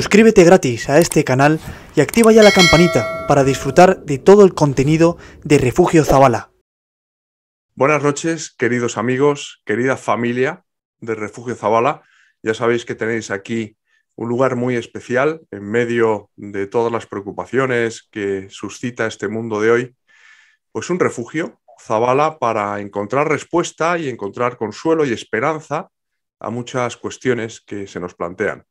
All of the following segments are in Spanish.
Suscríbete gratis a este canal y activa ya la campanita para disfrutar de todo el contenido de Refugio Zavala. Buenas noches, queridos amigos, querida familia de Refugio Zavala. Ya sabéis que tenéis aquí un lugar muy especial en medio de todas las preocupaciones que suscita este mundo de hoy. Pues un refugio, Zavala, para encontrar respuesta y encontrar consuelo y esperanza a muchas cuestiones que se nos plantean.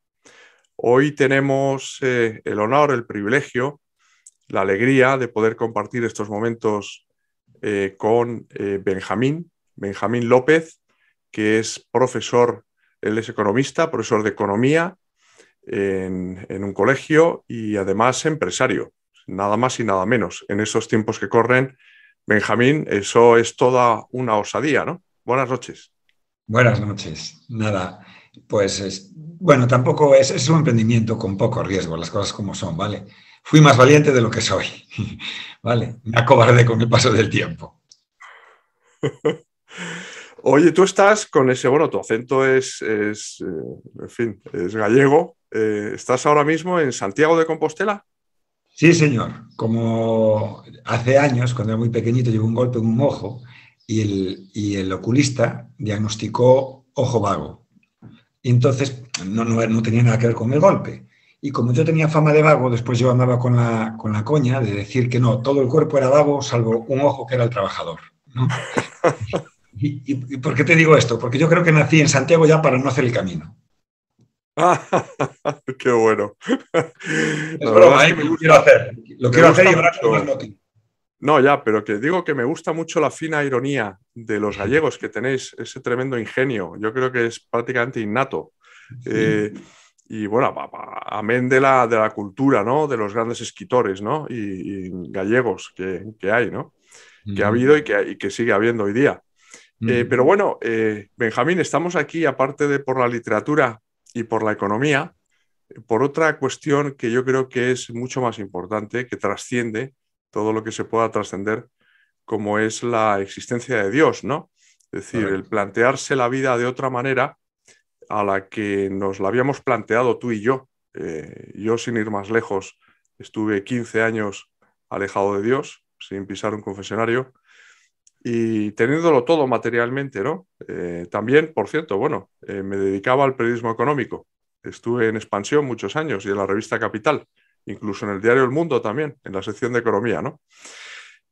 Hoy tenemos eh, el honor, el privilegio, la alegría de poder compartir estos momentos eh, con eh, Benjamín, Benjamín López, que es profesor, él es economista, profesor de economía en, en un colegio y además empresario, nada más y nada menos. En esos tiempos que corren, Benjamín, eso es toda una osadía, ¿no? Buenas noches. Buenas noches. Nada, pues es, bueno, tampoco es, es un emprendimiento con poco riesgo, las cosas como son, ¿vale? Fui más valiente de lo que soy, ¿vale? Me acobardé con el paso del tiempo. Oye, tú estás con ese, bueno, tu acento es, es eh, en fin, es gallego. Eh, ¿Estás ahora mismo en Santiago de Compostela? Sí, señor. Como hace años, cuando era muy pequeñito, llevo un golpe en un ojo y el, y el oculista diagnosticó ojo vago. Y entonces no, no, no, tenía nada que ver con el golpe. Y como yo tenía fama de vago, después yo andaba con la, con la coña de decir que no, todo el cuerpo era vago, salvo un ojo que era el trabajador. ¿no? y, y, ¿Y por qué te digo esto? Porque yo creo que nací en Santiago ya para no hacer el camino. ¡Qué bueno! Es broma, ¿eh? lo quiero hacer. Lo quiero hacer y ahora no no, ya, pero que digo que me gusta mucho la fina ironía de los gallegos que tenéis, ese tremendo ingenio. Yo creo que es prácticamente innato. Eh, y bueno, amén de la, de la cultura, ¿no? De los grandes escritores, ¿no? Y, y gallegos que, que, hay, ¿no? Mm. Que ha habido y que, y que sigue habiendo hoy día. Mm. Eh, pero bueno, eh, Benjamín, estamos aquí, aparte de por la literatura y por la economía, por otra cuestión que yo creo que es mucho más importante, que trasciende todo lo que se pueda trascender, como es la existencia de Dios, ¿no? Es decir, el plantearse la vida de otra manera a la que nos la habíamos planteado tú y yo. Eh, yo, sin ir más lejos, estuve 15 años alejado de Dios, sin pisar un confesionario, y teniéndolo todo materialmente, ¿no? Eh, también, por cierto, bueno, eh, me dedicaba al periodismo económico. Estuve en expansión muchos años y en la revista Capital incluso en el diario El Mundo también, en la sección de economía, ¿no?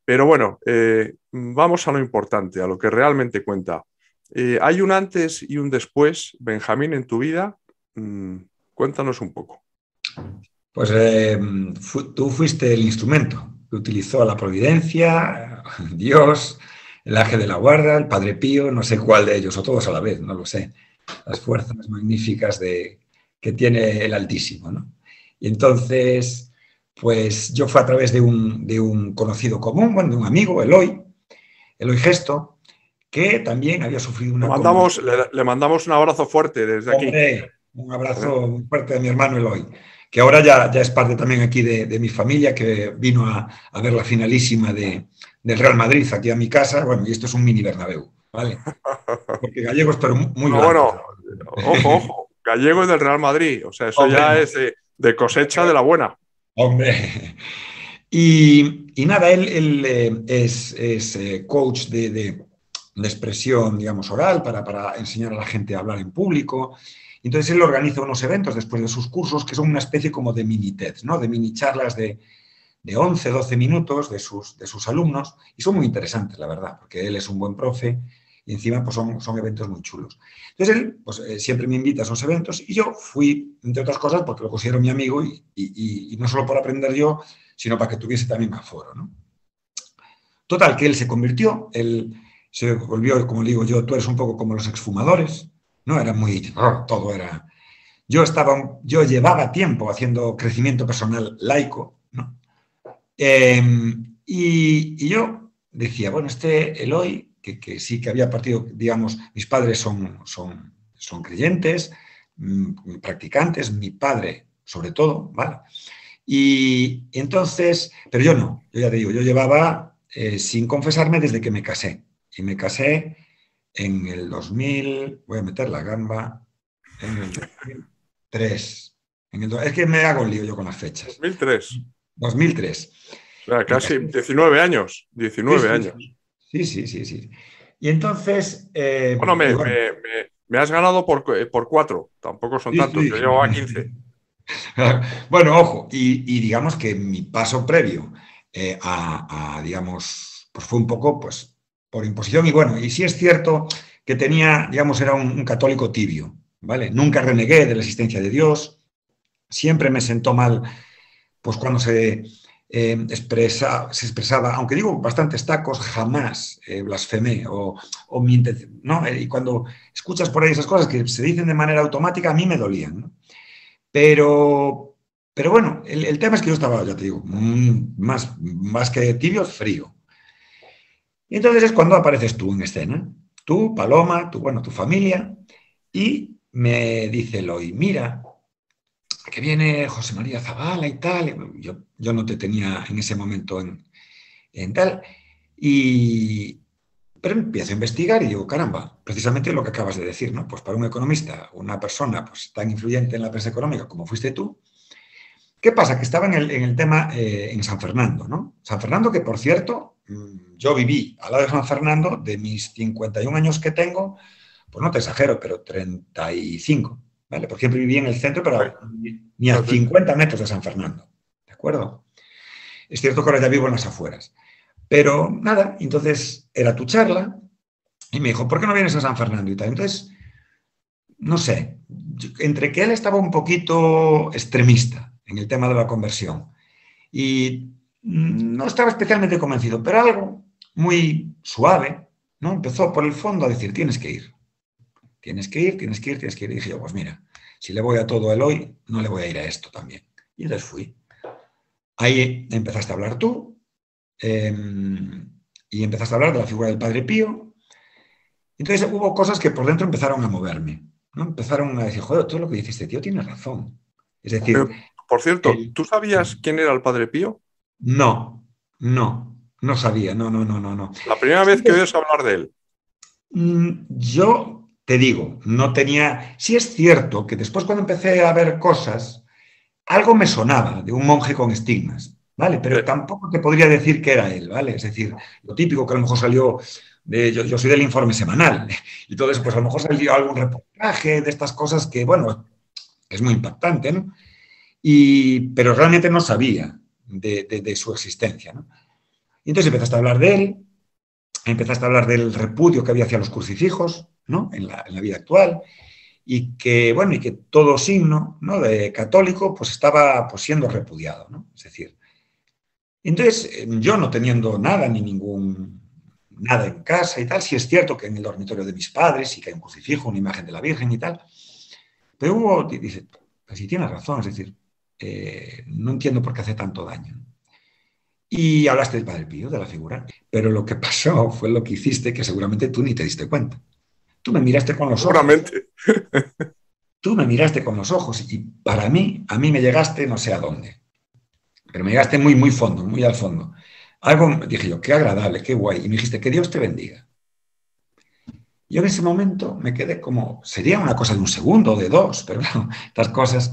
Pero bueno, eh, vamos a lo importante, a lo que realmente cuenta. Eh, hay un antes y un después, Benjamín, en tu vida. Mm, cuéntanos un poco. Pues eh, tú fuiste el instrumento que utilizó la providencia, Dios, el ángel de la guarda, el Padre Pío, no sé cuál de ellos, o todos a la vez, no lo sé. Las fuerzas magníficas de, que tiene el Altísimo, ¿no? Y entonces, pues yo fue a través de un, de un conocido común, bueno, de un amigo, Eloy, Eloy Gesto, que también había sufrido una... Le mandamos, le, le mandamos un abrazo fuerte desde Hombre, aquí. Un abrazo muy fuerte de mi hermano Eloy, que ahora ya, ya es parte también aquí de, de mi familia, que vino a, a ver la finalísima de, del Real Madrid aquí a mi casa. Bueno, y esto es un mini Bernabéu, ¿vale? Porque gallegos, pero muy... No, bueno, ojo, ojo, gallego es del Real Madrid, o sea, eso Hombre. ya es... Eh, de cosecha de la buena. Hombre. Y, y nada, él, él eh, es, es eh, coach de, de, de, expresión, digamos, oral para, para, enseñar a la gente a hablar en público. Entonces él organiza unos eventos después de sus cursos que son una especie como de mini TED, ¿no? De mini charlas de, de 11, 12 minutos de sus, de sus alumnos y son muy interesantes, la verdad, porque él es un buen profe y encima pues son, son eventos muy chulos. Entonces él pues, eh, siempre me invita a esos eventos y yo fui, entre otras cosas, porque lo considero mi amigo y, no solo por aprender yo, sino para que tuviese también aforo. ¿no? Total, que él se convirtió, él se volvió, como digo yo, tú eres un poco como los exfumadores, ¿no? Era muy, todo era... Yo estaba, yo llevaba tiempo haciendo crecimiento personal laico, ¿no? Y, y yo decía, bueno, este Eloy que, que, sí que había partido, digamos, mis padres son, son, son creyentes, mmm, practicantes, mi padre sobre todo, ¿vale? Y, entonces, pero yo no, yo ya te digo, yo llevaba eh, sin confesarme desde que me casé. Y me casé en el 2000, voy a meter la gamba, en el 2003, es que me hago un lío yo con las fechas. 2003. 2003. O sea, casi 19 años. 19 años. Sí, sí, sí, sí. Y entonces... Eh, bueno, me, me, has ganado por, eh, por cuatro. Tampoco son tantos. Yo llevo a 15. bueno, ojo. Y, digamos que mi paso previo eh, a, digamos, pues fue un poco, pues, por imposición. Y bueno, y sí es cierto que tenía, digamos, era un, católico tibio, ¿vale? Nunca renegué de la existencia de Dios. Siempre me sentó mal, pues cuando se eh, expresa, se expresaba, aunque digo bastantes tacos, jamás eh, blasfemé o, o ¿no? Eh, y cuando escuchas por ahí esas cosas que se dicen de manera automática, a mí me dolían, Pero, pero bueno, el, tema es que yo estaba, ya te digo, mm, más, más que tibio, frío. Y entonces es cuando apareces tú en escena, tú, Paloma, tu, bueno, tu familia, y me dice Eloy, mira, que viene José María Zavala y tal. Yo, yo no te tenía en ese momento en, tal. Y, pero empiezo a investigar y digo, caramba, precisamente lo que acabas de decir, ¿no? Pues para un economista, una persona pues, tan influyente en la prensa económica como fuiste tú, ¿qué pasa? Que estaba en el, tema eh, en San Fernando, ¿no? San Fernando, que por cierto, mm, yo viví al lado de San Fernando, de mis 51 años que tengo, pues no te exagero, pero 35. ¿Vale? Por ejemplo, viví en el centro, pero ni a 50 metros de San Fernando, ¿de acuerdo? Es cierto que ahora ya vivo en las afueras. Pero nada, entonces era tu charla y me dijo, ¿por qué no vienes a San Fernando y tal? Entonces, no sé, entre que él estaba un poquito extremista en el tema de la conversión y no estaba especialmente convencido, pero algo muy suave, ¿no? Empezó por el fondo a decir, tienes que ir. Tienes que ir, tienes que ir, tienes que ir. Y dije yo, pues mira, si le voy a todo el hoy, no le voy a ir a esto también. Y entonces fui. Ahí empezaste a hablar tú em, y empezaste a hablar de la figura del Padre Pío. Entonces hubo cosas que por dentro empezaron a moverme. ¿no? Empezaron a decir, joder, todo lo que dices este tío tiene razón. Es decir... por cierto, ¿tú sabías quién era el Padre Pío? No, no, no sabía, no, no, no, no. no. La primera vez que oyes hablar de él. Mm, yo te digo, no tenía... Sí es cierto que después cuando empecé a ver cosas, algo me sonaba de un monje con estigmas, ¿vale? Pero tampoco te podría decir que era él, ¿vale? Es decir, lo típico que a lo mejor salió de... Yo, soy del informe semanal y todo eso, pues a lo mejor salió algún reportaje de estas cosas que, bueno, es muy impactante, ¿no? Y, pero realmente no sabía de, de su existencia, ¿no? Y entonces empezaste a hablar de él, empezaste a hablar del repudio que había hacia los crucifijos, en la, vida actual, y que, bueno, y que todo signo ¿no? de católico pues estaba pues, siendo repudiado, ¿no? Es decir, entonces em, yo no teniendo nada, ni ningún, nada en casa y tal, sí es cierto que en el dormitorio de mis padres sí que hay un crucifijo, una imagen de la Virgen y tal, pero hubo, dice, pues tienes razón, es decir, eh, no entiendo por qué hace tanto daño. Y hablaste del Padre Pío, de la figura, pero lo que pasó fue lo que hiciste que seguramente tú ni te diste cuenta. Tú me miraste con los ojos. Tú me miraste con los ojos y para mí, a mí me llegaste no sé a dónde. Pero me llegaste muy, muy fondo, muy al fondo. Algo, dije yo, qué agradable, qué guay. Y me dijiste, que Dios te bendiga. Yo en ese momento me quedé como, sería una cosa de un segundo, de dos, pero claro, estas cosas,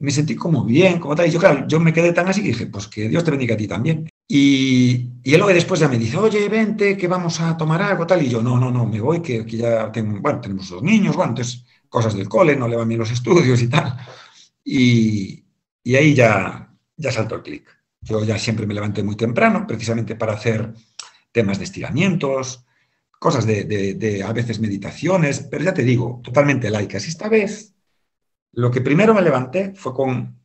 me sentí como bien, como tal. Y yo, claro, yo me quedé tan así que dije, pues que Dios te bendiga a ti también. Y, y él después ya me dice, oye, vente, que vamos a tomar algo, tal. Y yo, no, no, no, me voy, que, aquí ya tengo, bueno, tenemos dos niños, bueno, entonces cosas del cole, no le van bien los estudios y tal. Y, y ahí ya, ya saltó el clic. Yo ya siempre me levanté muy temprano, precisamente para hacer temas de estiramientos, cosas de, de, de, a veces meditaciones, pero ya te digo, totalmente laicas. Y esta vez, lo que primero me levanté fue con,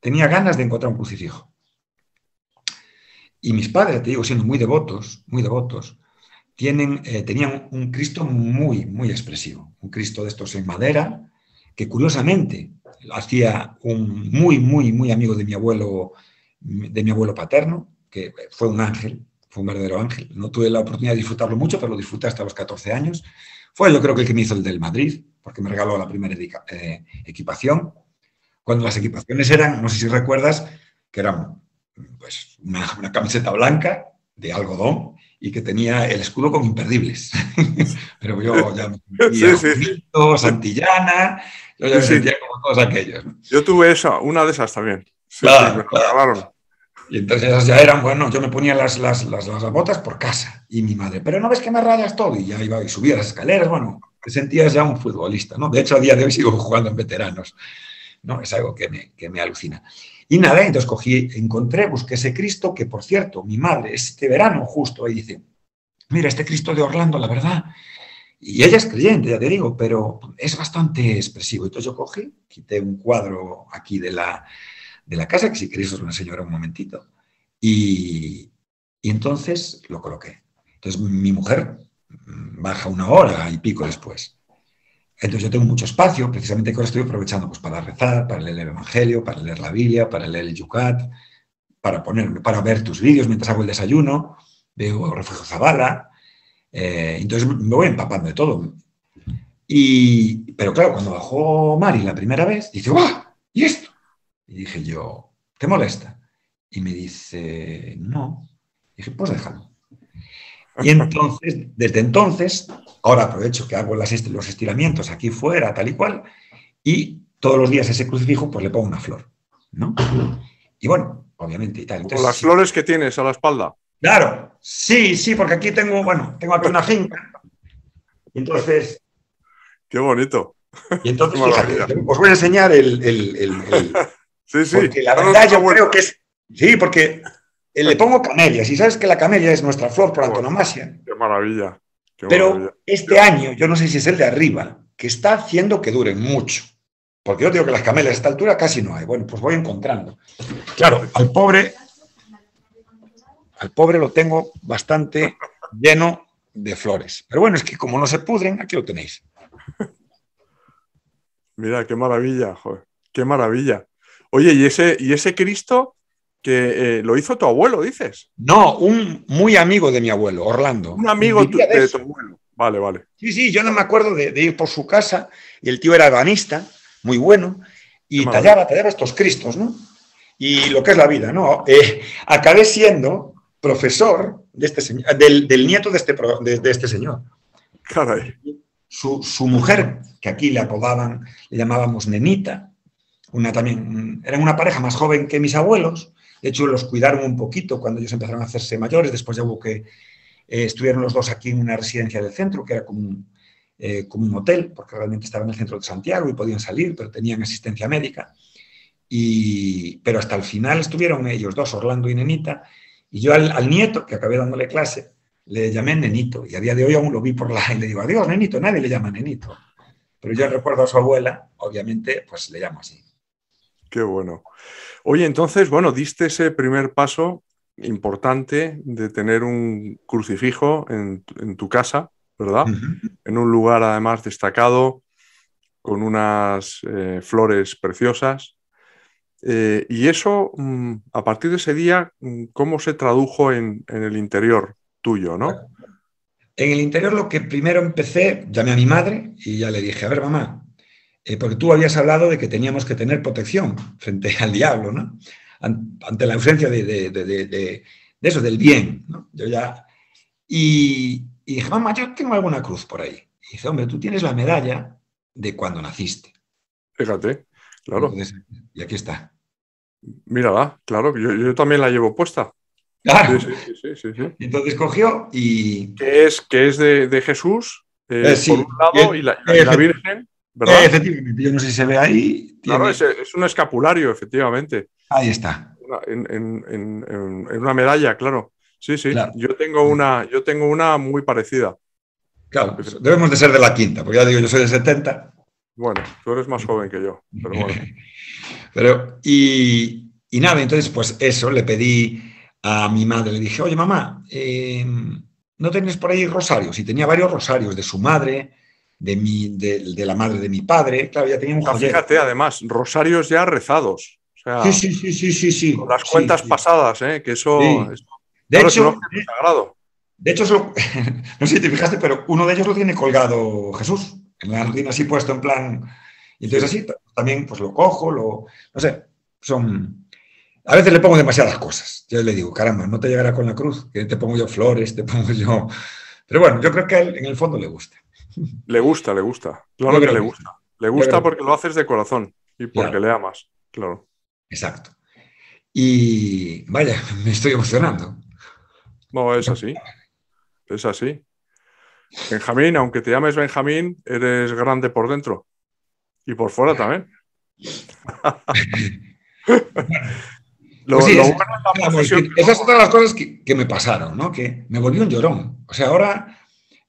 tenía ganas de encontrar un crucifijo. Y mis padres, te digo, siendo muy devotos, muy devotos, tienen, eh, tenían un Cristo muy, muy expresivo. Un Cristo de estos en madera, que curiosamente hacía un muy, muy, muy amigo de mi abuelo, de mi abuelo paterno, que fue un ángel, fue un verdadero ángel. No tuve la oportunidad de disfrutarlo mucho, pero lo disfruté hasta los 14 años. Fue yo creo que el que me hizo el del Madrid, porque me regaló la primera eh, equipación. Cuando las equipaciones eran, no sé si recuerdas, que eran pues una, camiseta blanca, de algodón y que tenía el escudo con imperdibles. Pero yo ya me Sí, sí, sí. Santillana, yo ya me sentía como todos aquellos. ¿no? Yo tuve esa, una de esas también. Claro, sí, me la claro. Y entonces esas ya eran, bueno, yo me ponía las, las, las, las botas por casa y mi madre, pero no ves que me rayas todo y ya iba y subía las escaleras, bueno, te sentías ya un futbolista, ¿no? De hecho, a día de hoy sigo jugando en veteranos, ¿no? Es algo que me, que me alucina. Y nada, entonces cogí, encontré, busqué ese Cristo que, por cierto, mi madre, este verano justo, ahí dice, mira, este Cristo de Orlando, la verdad, y ella es creyente, ya te digo, pero es bastante expresivo. Entonces yo cogí, quité un cuadro aquí de la, de la casa, que si queréis os lo enseño ahora un momentito, y, y entonces lo coloqué. Entonces mi mujer baja una hora y pico después. Entonces yo tengo mucho espacio, precisamente que ahora estoy aprovechando pues, para rezar, para leer el Evangelio, para leer la Biblia, para leer el Yucat, para, ponerme, para ver tus vídeos mientras hago el desayuno, veo Refugio Zabala, eh, entonces me voy empapando de todo. Y, pero claro, cuando bajó Mari la primera vez, dice, ¡guau! ¿Y esto? Y dije yo, ¿te molesta? Y me dice, no. Y dije, pues déjalo. Y entonces, desde entonces, ahora aprovecho que hago las los estiramientos aquí fuera, tal y cual, y todos los días ese crucifijo, pues le pongo una flor, ¿no? Y bueno, obviamente y tal. Entonces, las sí, flores que tienes a la espalda. Claro, sí, sí, porque aquí tengo, bueno, tengo aquí una finca. Y entonces, Qué bonito. y entonces fíjate, os voy a enseñar el, el- el- el- Sí, sí. porque la verdad yo creo que es, sí, porque le pongo camelias, y sabes que la camelia es nuestra flor por antonomasia, Qué maravilla. Qué pero maravilla. este año, yo no sé si es el de arriba, que está haciendo que duren mucho. Porque yo digo que las camelias a esta altura casi no hay. Bueno, pues voy encontrando. Claro, al pobre, al pobre lo tengo bastante lleno de flores. Pero bueno, es que como no se pudren, aquí lo tenéis. Mira, qué maravilla, joder. Qué maravilla. Oye, ¿y ese, y ese Cristo que eh, lo hizo tu abuelo, dices? No, un muy amigo de mi abuelo, Orlando. Un amigo tu- de tu abuelo. Vale, vale. Sí, sí, yo no me acuerdo de, de ir por su casa y el tío era ebanista, muy bueno, y Qué tallaba, tallaba estos cristos, ¿no? Y lo que es la vida, ¿no? Eh, acabé siendo profesor de este señor, del, del nieto de este, pro- de- de este señor. Caray. Su, su mujer, que aquí le apodaban, le llamábamos nenita, una también, eran una pareja más joven que mis abuelos, de hecho los cuidaron un poquito cuando ellos empezaron a hacerse mayores, después ya hubo que, eh, estuvieron los dos aquí en una residencia del centro, que era como un, eh, como un hotel, porque realmente estaba en el centro de Santiago y podían salir, pero tenían asistencia médica. Y, pero hasta el final estuvieron ellos dos, Orlando y Nenita, y yo al, al nieto, que acabé dándole clase, le llamé Nenito, y a día de hoy aún lo vi por la... y le digo, adiós, Nenito, nadie le llama Nenito. Pero yo recuerdo a su abuela, obviamente, pues le llamo así. Qué bueno. Oye, entonces, bueno, diste ese primer paso importante de tener un crucifijo en, en tu casa, ¿verdad? En un lugar además destacado, con unas eh, flores preciosas. Eh, y eso, mm, a partir de ese día, mm, ¿cómo se tradujo en, en el interior tuyo, no? En el interior lo que primero empecé, llamé a mi madre y ya le dije, a ver mamá, eh, porque tú habías hablado de que teníamos que tener protección frente al diablo, ¿no? An- Ante la ausencia de, de- de- de- de- de eso, del bien, ¿no? Yo ya... Y, y dije, mamá, yo tengo alguna cruz por ahí. Y dice, hombre, tú tienes la medalla de cuando naciste. Fíjate, claro, Entonces, y aquí está. mírala, claro, yo, yo también la llevo puesta. Claro. Sí, sí, sí. Entonces cogió y... Que es, que es de, de Jesús, eh, Eh, por un lado, y la, y la Virgen, ¿verdad? Eh, efectivamente, yo no sé si se ve ahí. Claro, es, es un escapulario, efectivamente. Ahí está. Una- en, en- en- en- en una medalla, claro. Sí, sí. Claro. Yo tengo una, yo tengo una muy parecida. Claro, pues debemos de ser de la quinta, porque ya digo, yo soy de 70. Bueno, tú eres más joven que yo, pero bueno. Pero, y, y nada, entonces, pues eso, le pedí a mi madre, le dije, oye, mamá, eh, ¿no tienes por ahí rosarios? Y tenía varios rosarios de su madre, de, mi, de, de la madre de mi padre. Claro, ya tenía un O sea, joyero. fíjate, además, rosarios ya rezados. O sea, Sí, sí, sí, sí, sí, con las cuentas sí. pasadas, ¿eh? que eso, De claro, hecho, sagrado. de hecho, eso- no sé si te fijaste, pero uno de ellos lo tiene colgado Jesús. En la tiene así puesto en plan. Y entonces así también pues lo cojo, lo. No sé, son. A veces le pongo demasiadas cosas. Yo le digo, caramba, no te llegará con la cruz, que te pongo yo flores, te pongo yo... Pero bueno, yo creo que a él en el fondo le gusta. Le gusta, le gusta. Claro que le gusta. Le gusta porque lo haces de corazón y porque le amas, claro. Exacto. Y vaya, me estoy emocionando. No, es así. Es así. Benjamín, aunque te llames Benjamín, eres grande por dentro. Y por fuera también. lo, pues esas son todas las cosas que, me pasaron, ¿no? Que me volví un llorón. O sea, ahora.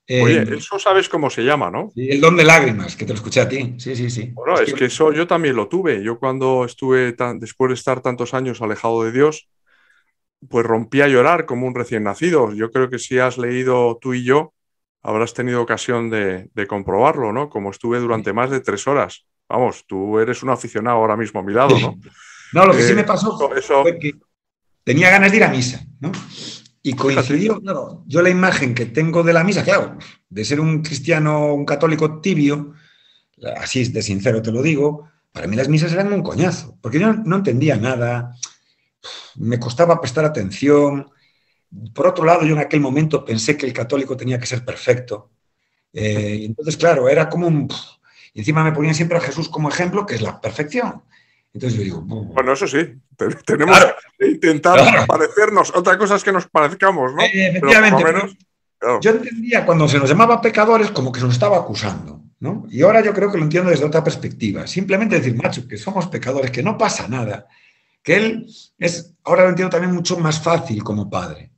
Oye, eh, eso sabes cómo se llama, ¿no? el don de lágrimas, que te lo escuché a ti. Sí, sí, sí. Bueno, es, que... eso yo también lo tuve. Yo cuando estuve, después de estar tantos años alejado de Dios, pues rompí a llorar como un recién nacido. Yo creo que si has leído tú y yo, habrás tenido ocasión de, comprobarlo, ¿no? Como estuve durante más de tres horas. Vamos, tú eres un aficionado ahora mismo a mi lado, ¿no? No, lo que sí me pasó fue que tenía ganas de ir a misa, ¿no? Y coincidió, claro, yo la imagen que tengo de la misa, claro, de ser un cristiano, un católico tibio, así de sincero te lo digo, para mí las misas eran un coñazo, porque yo no entendía nada, me costaba prestar atención. Por otro lado, yo en aquel momento pensé que el católico tenía que ser perfecto. Eh, entonces, claro, era como un... Y encima me ponían siempre a Jesús como ejemplo, que es la perfección. Entonces yo digo... Bueno, eso sí, tenemos que intentar parecernos. Otra cosa es que nos parezcamos, ¿no? Eh, efectivamente. Yo entendía cuando se nos llamaba pecadores como que se nos estaba acusando, ¿no? Y ahora yo creo que lo entiendo desde otra perspectiva. Simplemente decir, macho, que somos pecadores, que no pasa nada, que él es, ahora lo entiendo también mucho más fácil como padre.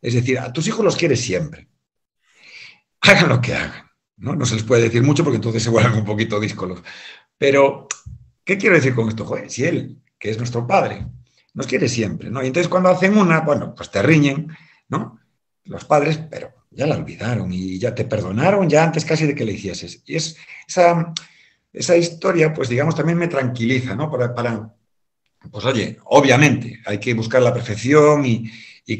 Es decir, a tus hijos los quieres siempre. Hagan lo que hagan. ¿no? no se les puede decir mucho porque entonces se vuelven un poquito díscolos. Pero, ¿qué quiero decir con esto? Joder, si él, que es nuestro padre, nos quiere siempre, ¿no? Y entonces cuando hacen una, bueno, pues te riñen, ¿no? Los padres, pero ya la olvidaron y ya te perdonaron ya antes casi de que le hicieses. Y es esa, esa historia, pues digamos, también me tranquiliza, ¿no? Para, para pues oye, obviamente hay que buscar la perfección y,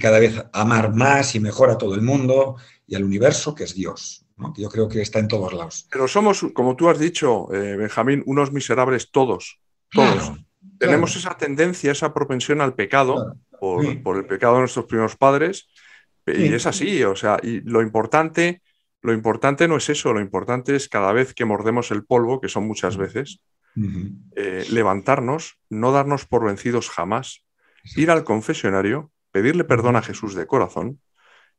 cada vez amar más y mejor a todo el mundo y al universo, que es Dios, yo creo que está en todos lados. Pero somos, como tú has dicho, eh, Benjamín, unos miserables todos, todos. Tenemos esa tendencia, esa propensión al pecado por, el pecado de nuestros primeros padres y es así, o sea, y lo importante... Lo importante no es eso, lo importante es cada vez que mordemos el polvo, que son muchas veces, eh, levantarnos, no darnos por vencidos jamás, ir al confesionario, pedirle perdón a Jesús de corazón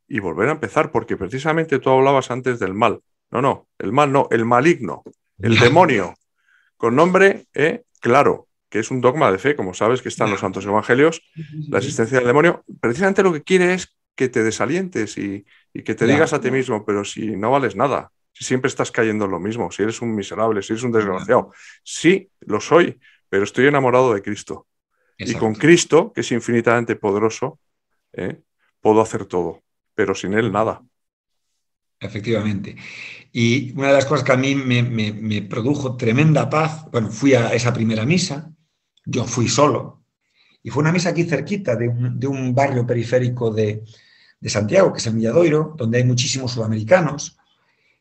y volver a empezar, porque precisamente tú hablabas antes del mal. No, no, el mal no, el maligno, el demonio, con nombre eh, claro, que es un dogma de fe, como sabes que están los santos evangelios, la existencia del demonio, precisamente lo que quiere es que te desalientes y, que te digas a ti mismo, pero si no vales nada, si siempre estás cayendo en lo mismo, si eres un miserable, si eres un desgraciado. Sí, lo soy, pero estoy enamorado de Cristo. Y con Cristo, que es infinitamente poderoso, ¿eh? puedo hacer todo, pero sin Él nada. Efectivamente. Y una de las cosas que a mí me, produjo tremenda paz, bueno, fui a esa primera misa, yo fui solo, y fue una misa aquí cerquita de un, barrio periférico de, de, Santiago, que es el Milladoiro, donde hay muchísimos sudamericanos,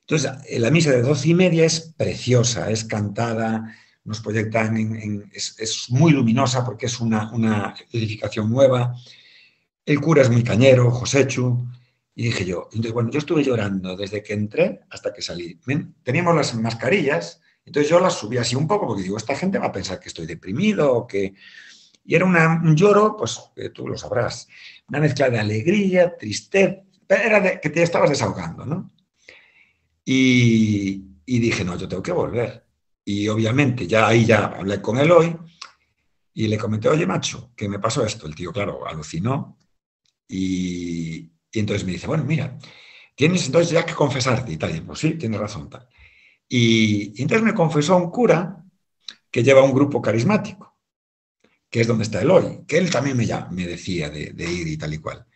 entonces, la misa de doce y media es preciosa, es cantada, nos proyectan, en, es, muy luminosa porque es una, edificación nueva. El cura es muy cañero, Joséchu. Y dije yo, entonces, bueno, yo estuve llorando desde que entré hasta que salí. Teníamos las mascarillas, entonces yo las subí así un poco porque digo, esta gente va a pensar que estoy deprimido o que... Y era un lloro, pues tú lo sabrás, una mezcla de alegría, tristeza, era de, que te estabas desahogando, ¿no? Y, dije, no, yo tengo que volver. Y obviamente ya ahí ya hablé con él hoy y le comenté, oye, macho, ¿qué me pasó esto. El tío, claro, alucinó. Y, entonces me dice, bueno, mira, tienes entonces ya que confesarte y tal. Y pues sí, tienes razón, tal. Y, entonces me confesó un cura que lleva un grupo carismático, que es donde está él hoy, que él también me, ya, me decía de, de ir y tal y cual.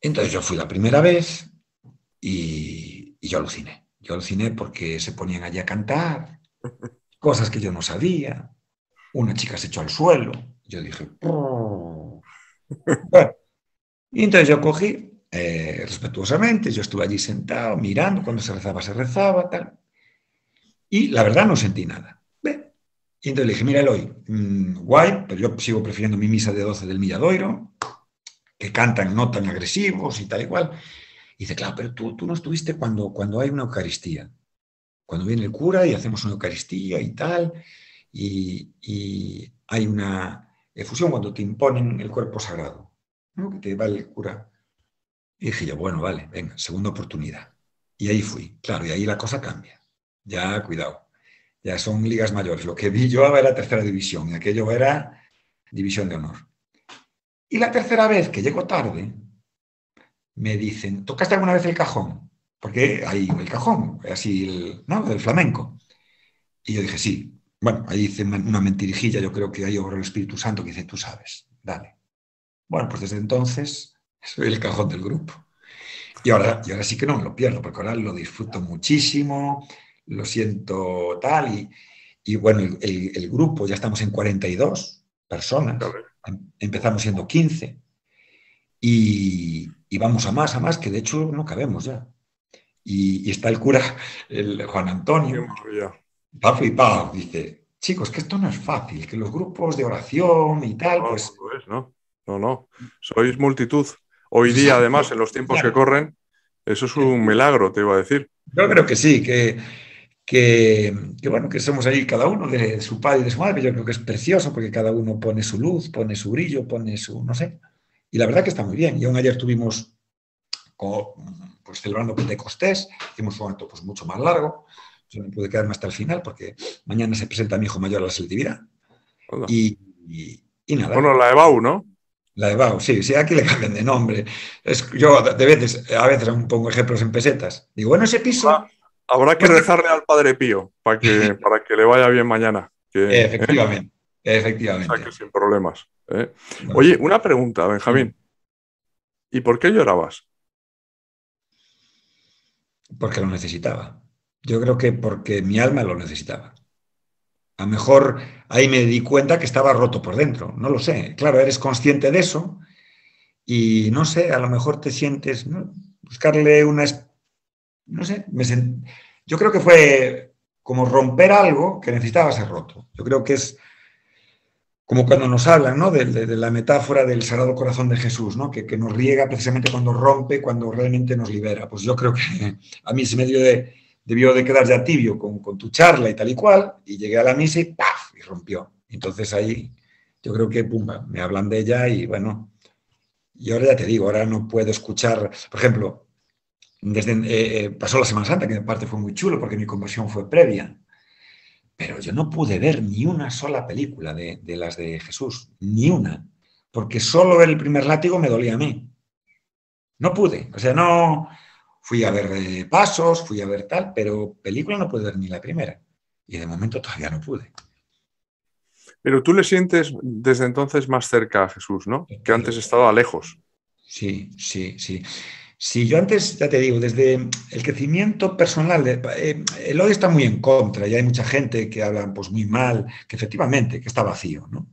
Entonces yo fui la primera vez y, y yo aluciné. Yo aluciné porque se ponían allí a cantar, cosas que yo no sabía. Una chica se echó al suelo. Yo dije, oh". bueno. Y entonces yo cogí, eh, respetuosamente, yo estuve allí sentado, mirando, cuando se rezaba, se rezaba, tal. Y la verdad no sentí nada. Y entonces le dije, mira, Eloy, mm, guay, pero yo sigo prefiriendo mi misa de 12 del Milladoiro, que cantan no tan agresivos y tal y cual. Y dice, claro, pero tú, tú no estuviste cuando, cuando hay una Eucaristía, cuando viene el cura y hacemos una Eucaristía y tal, y, y hay una efusión cuando te imponen el cuerpo sagrado, que te va el cura. Y dije yo, bueno, vale, venga, segunda oportunidad. Y ahí fui, claro, y ahí la cosa cambia. Ya, cuidado ya son ligas mayores. Lo que vi yo era tercera división y aquello era división de honor. Y la tercera vez que llego tarde, me dicen, ¿tocaste alguna vez el cajón? Porque ahí el cajón, así, el, ¿no? Del flamenco. Y yo dije, sí. Bueno, ahí hice una mentirijilla, yo creo que ahí obró el Espíritu Santo que dice, tú sabes, dale. Bueno, pues desde entonces soy el cajón del grupo. Y ahora, y ahora sí que no me lo pierdo, porque ahora lo disfruto muchísimo, lo siento tal. Y, y bueno, el, grupo, ya estamos en 42 personas, em, empezamos siendo 15 y, y, vamos a más, a más, que de hecho no cabemos ya. Y, está el cura, el Juan Antonio, está flipado, dice, chicos, que esto no es fácil, que los grupos de oración y tal, pues... No, no, no, sois multitud. Hoy día, además, en los tiempos que corren, eso es un milagro, te iba a decir. Yo creo que sí, que, que, bueno, que somos ahí cada uno de su padre y de su madre, yo creo que es precioso porque cada uno pone su luz, pone su brillo, pone su, no sé, y la verdad que está muy bien. Y aún ayer tuvimos, pues celebrando Pentecostés, hicimos un acto pues mucho más largo, yo no pude quedarme hasta el final porque mañana se presenta mi hijo mayor a la selectividad. Y, y, nada. Bueno, la EBAU, ¿no? La EBAU, sí, sí, aquí le cambian de nombre. Es, yo de veces, a veces pongo ejemplos en pesetas. Digo, bueno, ese piso... Ah, Habrá que rezarle al Padre Pío para que, para que le vaya bien mañana. efectivamente, efectivamente. O sea, que sin problemas. ¿eh? Oye, una pregunta, Benjamín. ¿Y por qué llorabas? Porque lo necesitaba. Yo creo que porque mi alma lo necesitaba. A lo mejor ahí me di cuenta que estaba roto por dentro, no lo sé. Claro, eres consciente de eso y no sé, a lo mejor te sientes, buscarle una, no sé, yo creo que fue como romper algo que necesitaba ser roto. Yo creo que es como cuando nos hablan ¿no? de, la metáfora del Sagrado Corazón de Jesús, ¿no? que, nos riega precisamente cuando rompe, cuando realmente nos libera. Pues yo creo que a mí se me dio de, debió de quedar ya tibio con, con, tu charla y tal y cual, y llegué a la misa y ¡paf! y rompió. Entonces ahí yo creo que, pumba, me hablan de ella y bueno, y ahora ya te digo, ahora no puedo escuchar, por ejemplo, desde, eh, eh, pasó la Semana Santa, que en parte fue muy chulo porque mi conversión fue previa, pero yo no pude ver ni una sola película de, las de Jesús, ni una, porque solo el primer látigo me dolía a mí. No pude, o sea, no fui a ver eh, pasos, fui a ver tal, pero película no pude ver ni la primera. Y de momento todavía no pude. Pero tú le sientes desde entonces más cerca a Jesús, ¿no? Que antes estaba lejos. Sí, sí, sí. Si yo antes, ya te digo, desde el crecimiento personal, eh, el hoy está muy en contra y hay mucha gente que habla pues, muy mal, que efectivamente, que está vacío. ¿no?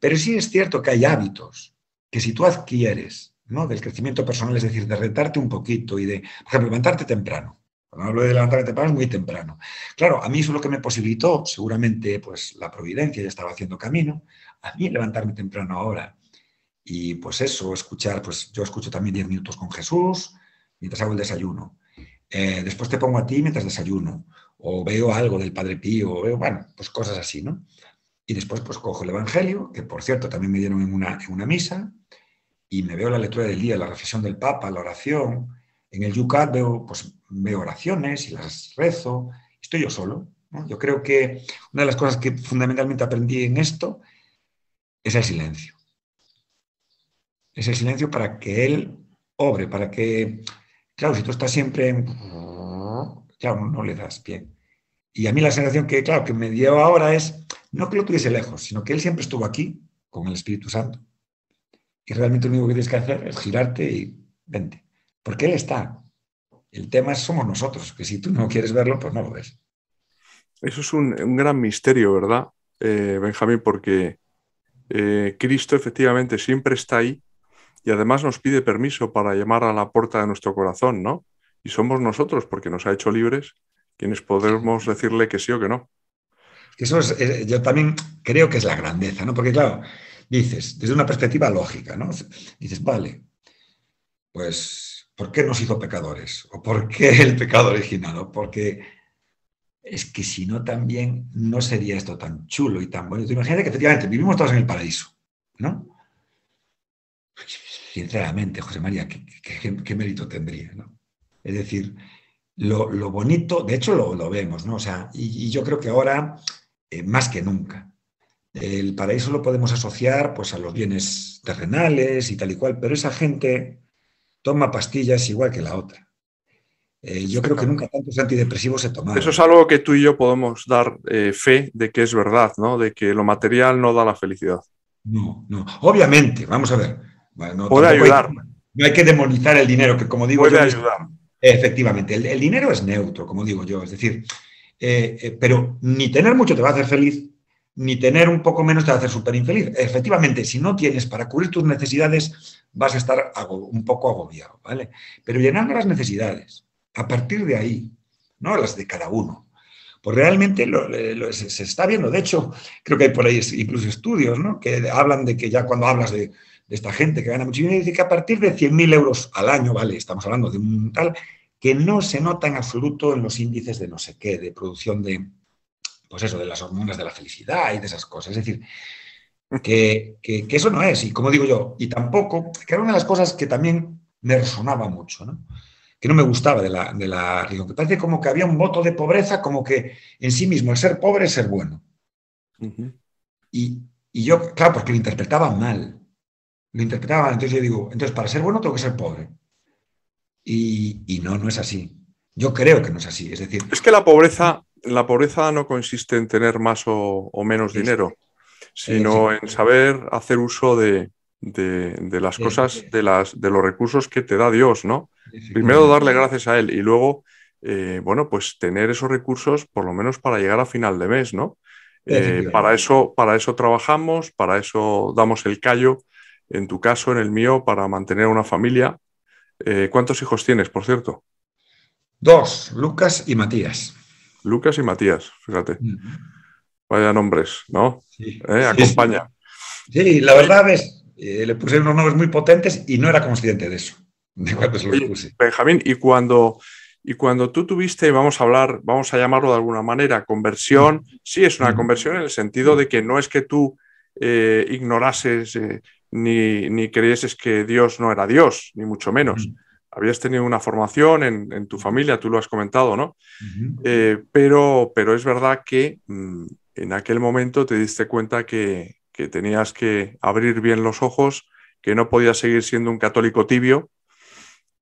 pero sí es cierto que hay hábitos que si tú adquieres ¿no? del crecimiento personal, es decir, de retarte un poquito y de, por ejemplo, levantarte temprano. Cuando hablo de levantarme temprano es muy temprano. Claro, a mí eso es lo que me posibilitó, seguramente, pues la providencia ya estaba haciendo camino. A mí levantarme temprano ahora y pues eso, escuchar, pues yo escucho también 10 minutos con Jesús mientras hago el desayuno. Eh, después te pongo a ti mientras desayuno. O veo algo del Padre Pío, o veo, bueno, pues cosas así, ¿no? Y después pues cojo el Evangelio, que por cierto también me dieron en una, en una misa, y me veo la lectura del día, la reflexión del Papa, la oración. En el Yucat veo, pues, veo oraciones y las rezo. Estoy yo solo. ¿no? Yo creo que una de las cosas que fundamentalmente aprendí en esto es el silencio es el silencio para que Él obre, para que, claro, si tú estás siempre, en... claro, no le das pie. Y a mí la sensación que, claro, que me dio ahora es, no que lo tuviese lejos, sino que Él siempre estuvo aquí con el Espíritu Santo. Y realmente lo único que tienes que hacer es girarte y vente. Porque Él está. El tema es somos nosotros, que si tú no quieres verlo, pues no lo ves. Eso es un, gran misterio, ¿verdad, eh, Benjamín? Porque eh, Cristo efectivamente siempre está ahí y además nos pide permiso para llamar a la puerta de nuestro corazón, ¿no? Y somos nosotros, porque nos ha hecho libres, quienes podemos decirle que sí o que no. eso es, yo también creo que es la grandeza, ¿no? Porque claro, dices, desde una perspectiva lógica, ¿no? Dices, vale, pues, ¿por qué nos hizo pecadores? ¿O por qué el pecado original? ¿O porque es que si no también no sería esto tan chulo y tan bonito. Imagínate que efectivamente vivimos todos en el paraíso, ¿no? Sinceramente, José María, ¿qué, mérito tendría? ¿no? Es decir, lo, bonito, de hecho lo, vemos, ¿no? O sea, y, yo creo que ahora, eh, más que nunca, el paraíso lo podemos asociar pues, a los bienes terrenales y tal y cual, pero esa gente toma pastillas igual que la otra. Eh, yo creo que nunca tantos antidepresivos se tomaron. Eso es algo que tú y yo podemos dar eh, fe de que es verdad, ¿no? De que lo material no da la felicidad. No, no. Obviamente, vamos a ver. Puede ayudar. no hay que demonizar el dinero, que como digo Puede ayudar. Efectivamente, el, dinero es neutro, como digo yo. Es decir, eh, pero ni tener mucho te va a hacer feliz, ni tener un poco menos te va a hacer súper infeliz. Efectivamente, si no tienes para cubrir tus necesidades, vas a estar un poco agobiado, ¿vale? Pero llenando las necesidades, a partir de ahí, no las de cada uno. Pues realmente se, está viendo, de hecho, creo que hay por ahí incluso estudios ¿no? que hablan de que ya cuando hablas de, esta gente que gana mucho dinero, dice que a partir de 100.000 euros al año, ¿vale? Estamos hablando de un tal, que no se nota en absoluto en los índices de no sé qué, de producción de, pues eso, de las hormonas de la felicidad y de esas cosas. Es decir, que, que, que eso no es, y como digo yo, y tampoco, que era una de las cosas que también me resonaba mucho, ¿no? que no me gustaba de la, de la religión, que parece como que había un voto de pobreza, como que en sí mismo el ser pobre es ser bueno. y, yo, claro, porque lo interpretaba mal. Lo interpretaba mal. Entonces yo digo, entonces para ser bueno tengo que ser pobre. Y, no, no es así. Yo creo que no es así. Es decir. Es que la pobreza, la pobreza no consiste en tener más o, menos dinero, sino en saber hacer uso de, de, las cosas, de, las, de los recursos que te da Dios, ¿no? Primero darle gracias a Él y luego, eh, bueno, pues tener esos recursos por lo menos para llegar a final de mes, ¿no? Eh, para, eso, para eso trabajamos, para eso damos el callo, en tu caso, en el mío, para mantener una familia. Eh, ¿Cuántos hijos tienes, por cierto? Dos, Lucas y Matías. Lucas y Matías, fíjate. Vaya nombres, ¿no? Acompaña. Sí, la verdad es, eh, le puse unos nombres muy potentes y no era consciente de eso, de cuando se los puse. Benjamín, y cuando, y cuando tú tuviste, vamos a hablar, vamos a llamarlo de alguna manera, conversión, sí es una conversión en el sentido de que no es que tú eh, ignorases eh, ni, ni creyeses que Dios no era Dios, ni mucho menos. Habías tenido una formación en, tu familia, tú lo has comentado, ¿no? pero, pero es verdad que mm, en aquel momento te diste cuenta que, que tenías que abrir bien los ojos, que no podías seguir siendo un católico tibio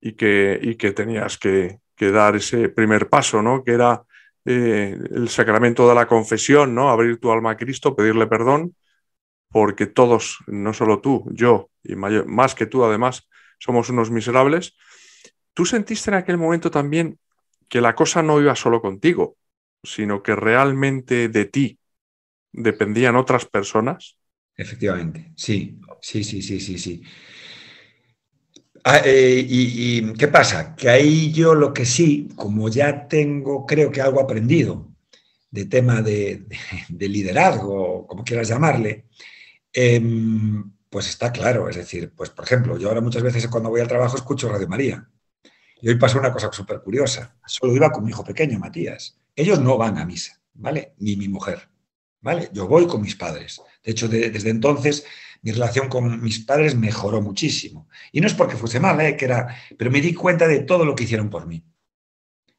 y que, que tenías que, dar ese primer paso, ¿no? que era eh, el sacramento de la confesión, ¿no? abrir tu alma a Cristo, pedirle perdón, porque todos, no solo tú, yo y más que tú además, somos unos miserables. ¿Tú sentiste en aquel momento también que la cosa no iba solo contigo, sino que realmente de ti dependían otras personas? Efectivamente, sí, sí, sí, sí, sí, sí. Ah, eh, y, qué pasa? Que ahí yo lo que sí, como ya tengo, creo que algo aprendido de tema de, liderazgo, como quieras llamarle, em, pues está claro. Es decir, pues por ejemplo, yo ahora muchas veces cuando voy al trabajo escucho Radio María. Y hoy pasó una cosa súper curiosa. Solo iba con mi hijo pequeño, Matías. Ellos no van a misa, ¿vale? Ni mi mujer, ¿vale? Yo voy con mis padres. De hecho, desde entonces mi relación con mis padres mejoró muchísimo. Y no es porque fuese mal, ¿eh? que era, pero me di cuenta de todo lo que hicieron por mí.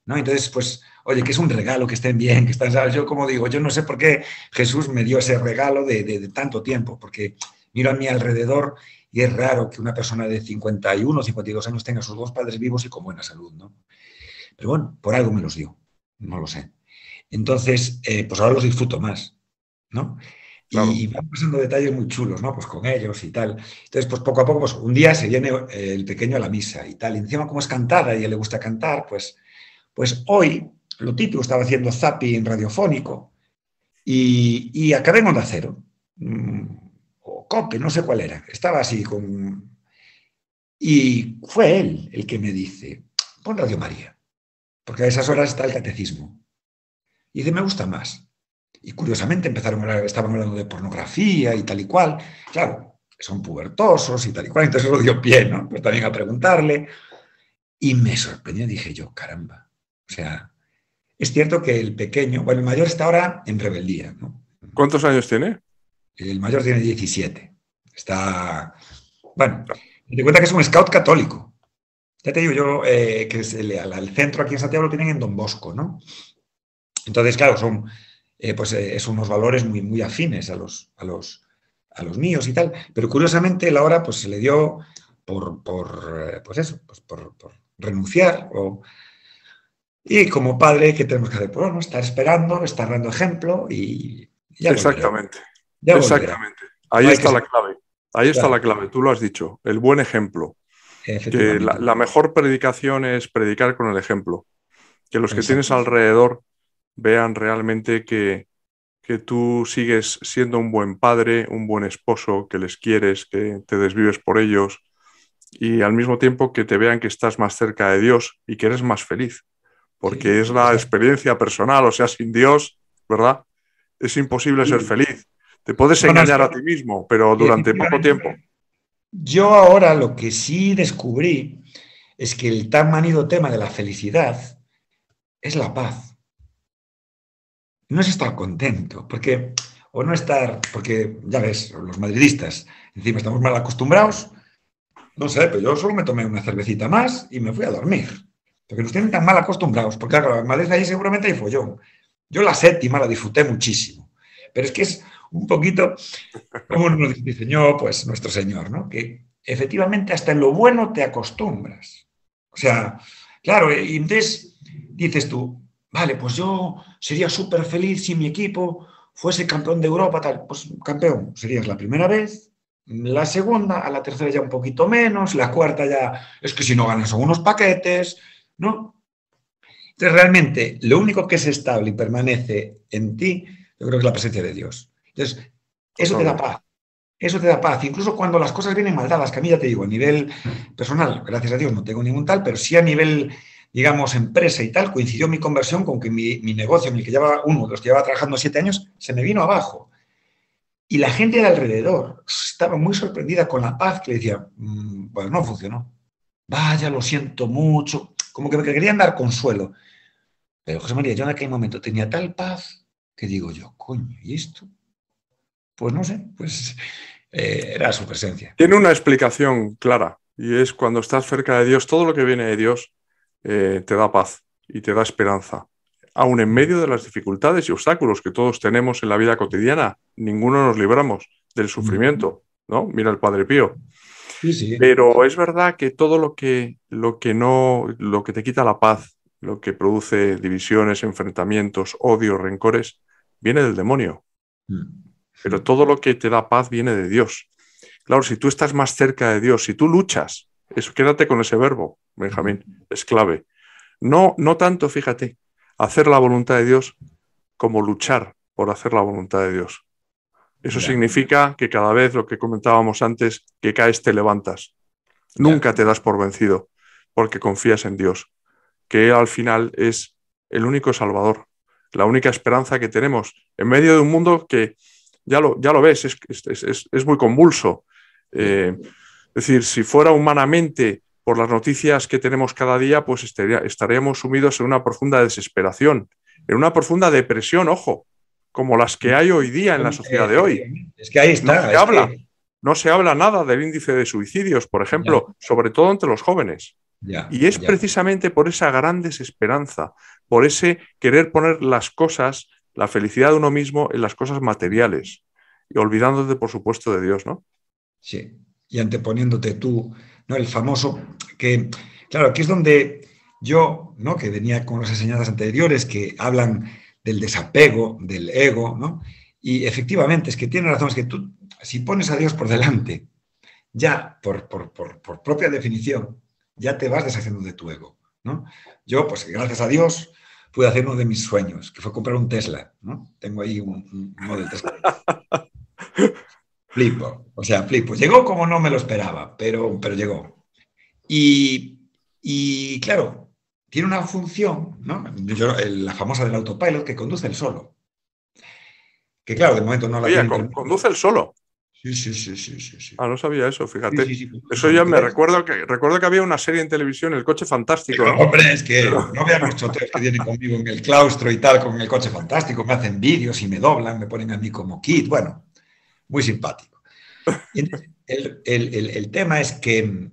¿no? Entonces, pues, oye, que es un regalo, que estén bien, que están, ¿sabes? Yo como digo, yo no sé por qué Jesús me dio ese regalo de, tanto tiempo, porque miro a mi alrededor y es raro que una persona de 51 o 52 años tenga sus dos padres vivos y con buena salud, ¿no? Pero bueno, por algo me los dio, no lo sé. Entonces, eh, pues ahora los disfruto más, ¿no? Y van pasando detalles muy chulos, ¿no? Pues con ellos y tal. Entonces, pues poco a poco, pues un día se viene eh, el pequeño a la misa y tal. Y encima, como es cantada y a él le gusta cantar, pues, pues hoy, lo típico, estaba haciendo zapping radiofónico y, y acabé en Onda Cero. O no sé cuál era. Estaba así con... Y fue él el que me dice, pon Radio María, porque a esas horas está el catecismo. Y dice, me gusta más. Y curiosamente empezaron a hablar, estaban hablando de pornografía y tal y cual. Claro, son pubertosos y tal y cual, entonces eso dio pie, ¿no? Pues también a preguntarle. Y me sorprendió, dije yo, caramba. O sea, es cierto que el pequeño, bueno, el mayor está ahora en rebeldía, ¿no? ¿Cuántos años tiene? El mayor tiene 17. Está, bueno, te cuenta que es un scout católico. Ya te digo yo eh, que es el, el, centro aquí en Santiago lo tienen en Don Bosco, ¿no? Entonces, claro, son, eh, pues, eh, es unos valores muy, muy afines a los, a, los, a los míos y tal. Pero curiosamente, él ahora pues, se le dio por, por pues eso, pues, por, por renunciar o, y como padre, ¿qué tenemos que hacer? Pues bueno, estar esperando, estar dando ejemplo y ya Exactamente. Exactamente. Ahí está la clave. Ahí está la clave. Tú lo has dicho. El buen ejemplo. Que la, mejor predicación es predicar con el ejemplo. Que los que tienes alrededor vean realmente que, que tú sigues siendo un buen padre, un buen esposo, que les quieres, que te desvives por ellos y al mismo tiempo que te vean que estás más cerca de Dios y que eres más feliz porque es la experiencia personal, o sea, sin Dios, ¿verdad? Es imposible ser feliz. Te puedes engañar a ti mismo, pero durante poco tiempo. Yo ahora lo que sí descubrí es que el tan manido tema de la felicidad es la paz. No es estar contento, porque, o no estar, porque ya ves, los madridistas, encima estamos mal acostumbrados, no sé, pero yo solo me tomé una cervecita más y me fui a dormir. Porque nos tienen tan mal acostumbrados, porque claro, en Madrid ahí seguramente hay follón. Yo la séptima la disfruté muchísimo, pero es que es un poquito como nos diseñó pues nuestro Señor, ¿no? Que efectivamente hasta en lo bueno te acostumbras. O sea, claro, y entonces dices tú, vale, pues yo sería súper feliz si mi equipo fuese campeón de Europa, tal. Pues campeón, serías la primera vez, la segunda, a la tercera ya un poquito menos, la cuarta ya es que si no ganas son unos paquetes, no. Entonces, realmente, lo único que es estable y permanece en ti, yo creo que es la presencia de Dios. Entonces, eso te da paz. Eso te da paz. Incluso cuando las cosas vienen mal dadas, que a mí ya te digo, a nivel personal, gracias a Dios no tengo ningún tal, pero sí a nivel, digamos, empresa y tal, coincidió mi conversión con que mi, negocio, en el que llevaba uno de los que llevaba trabajando siete años, se me vino abajo. Y la gente de alrededor estaba muy sorprendida con la paz que le decía, mm, bueno, no funcionó. Vaya, lo siento mucho como que me querían dar consuelo. Pero José María, yo en aquel momento tenía tal paz que digo yo, coño, ¿y esto? Pues no sé, pues eh, era su presencia. Tiene una explicación clara y es cuando estás cerca de Dios, todo lo que viene de Dios eh, te da paz y te da esperanza. Aún en medio de las dificultades y obstáculos que todos tenemos en la vida cotidiana, ninguno nos libramos del sufrimiento, ¿no? Mira el Padre Pío. Pero es verdad que todo lo que, lo que no, lo que te quita la paz, lo que produce divisiones, enfrentamientos, odios, rencores, viene del demonio. Mm. Pero todo lo que te da paz viene de Dios. Claro, si tú estás más cerca de Dios, si tú luchas, eso, quédate con ese verbo, Benjamín, es clave. No, no tanto, fíjate, hacer la voluntad de Dios como luchar por hacer la voluntad de Dios. Eso significa que cada vez, lo que comentábamos antes, que caes te levantas. Nunca te das por vencido, porque confías en Dios, que al final es el único salvador, la única esperanza que tenemos en medio de un mundo que, ya lo, ya lo ves, es, muy convulso. Eh, es decir, si fuera humanamente por las noticias que tenemos cada día, pues estaríamos sumidos en una profunda desesperación, en una profunda depresión, ojo, como las que hay hoy día en la sociedad de hoy. Es que ahí está. No se, habla, no se habla nada del índice de suicidios, por ejemplo, sobre todo entre los jóvenes. y es precisamente por esa gran desesperanza, por ese querer poner las cosas, la felicidad de uno mismo en las cosas materiales y olvidándote, por supuesto, de Dios, ¿no? Sí, y anteponiéndote tú, ¿no? El famoso que, claro, aquí es donde yo, ¿no? Que venía con las enseñanzas anteriores que hablan del desapego, del ego, ¿no? Y efectivamente, es que tiene razón, es que tú, si pones a Dios por delante, ya por, por, propia definición, ya te vas deshaciendo de tu ego, ¿no? Yo, pues gracias a Dios, pude hacer uno de mis sueños, que fue comprar un Tesla, ¿no? Tengo ahí un, un Model Tesla. flipo, o sea, flipo. Llegó como no me lo esperaba, pero, pero llegó. Y, y claro, tiene una función, ¿no? la famosa del autopilot que conduce el solo. que claro, de momento no la Oye, con- conduce el solo. Sí, sí, sí, sí, sí. Ah, no sabía eso, fíjate. Sí, sí, sí. Eso ya me recuerdo que recuerdo que había una serie en televisión, El coche fantástico. Pero, ¿no? hombre, es que no vean los choteos que tienen conmigo en el claustro y tal, con el coche fantástico, me hacen vídeos y me doblan, me ponen a mí como kit, bueno, muy simpático. Entonces, el, el- el- el tema es que mm,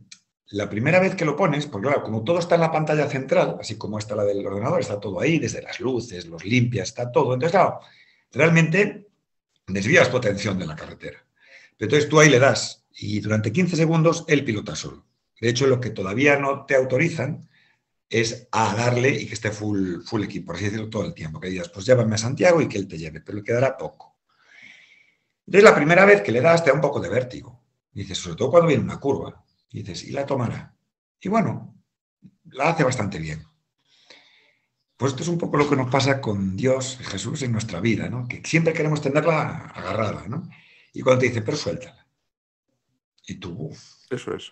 la primera vez que lo pones, porque claro, como todo está en la pantalla central, así como está la del ordenador, está todo ahí, desde las luces, los limpias, está todo. Entonces, claro, realmente desvías tu atención de la carretera. Entonces tú ahí le das y durante 15 segundos él pilota solo. De hecho, lo que todavía no te autorizan es a darle y que esté full, full equipo, por así decirlo, todo el tiempo. Que digas, pues llévame a Santiago y que él te lleve, pero le quedará poco. Entonces, la primera vez que le das te da un poco de vértigo. Dices, sobre todo cuando viene una curva. Dices, y la tomará. Y bueno, la hace bastante bien. Pues esto es un poco lo que nos pasa con Dios, Jesús, en nuestra vida, ¿no? Que siempre queremos tenerla agarrada, ¿no? Y cuando te dice, pero suéltala. Y tú, uff, Eso es.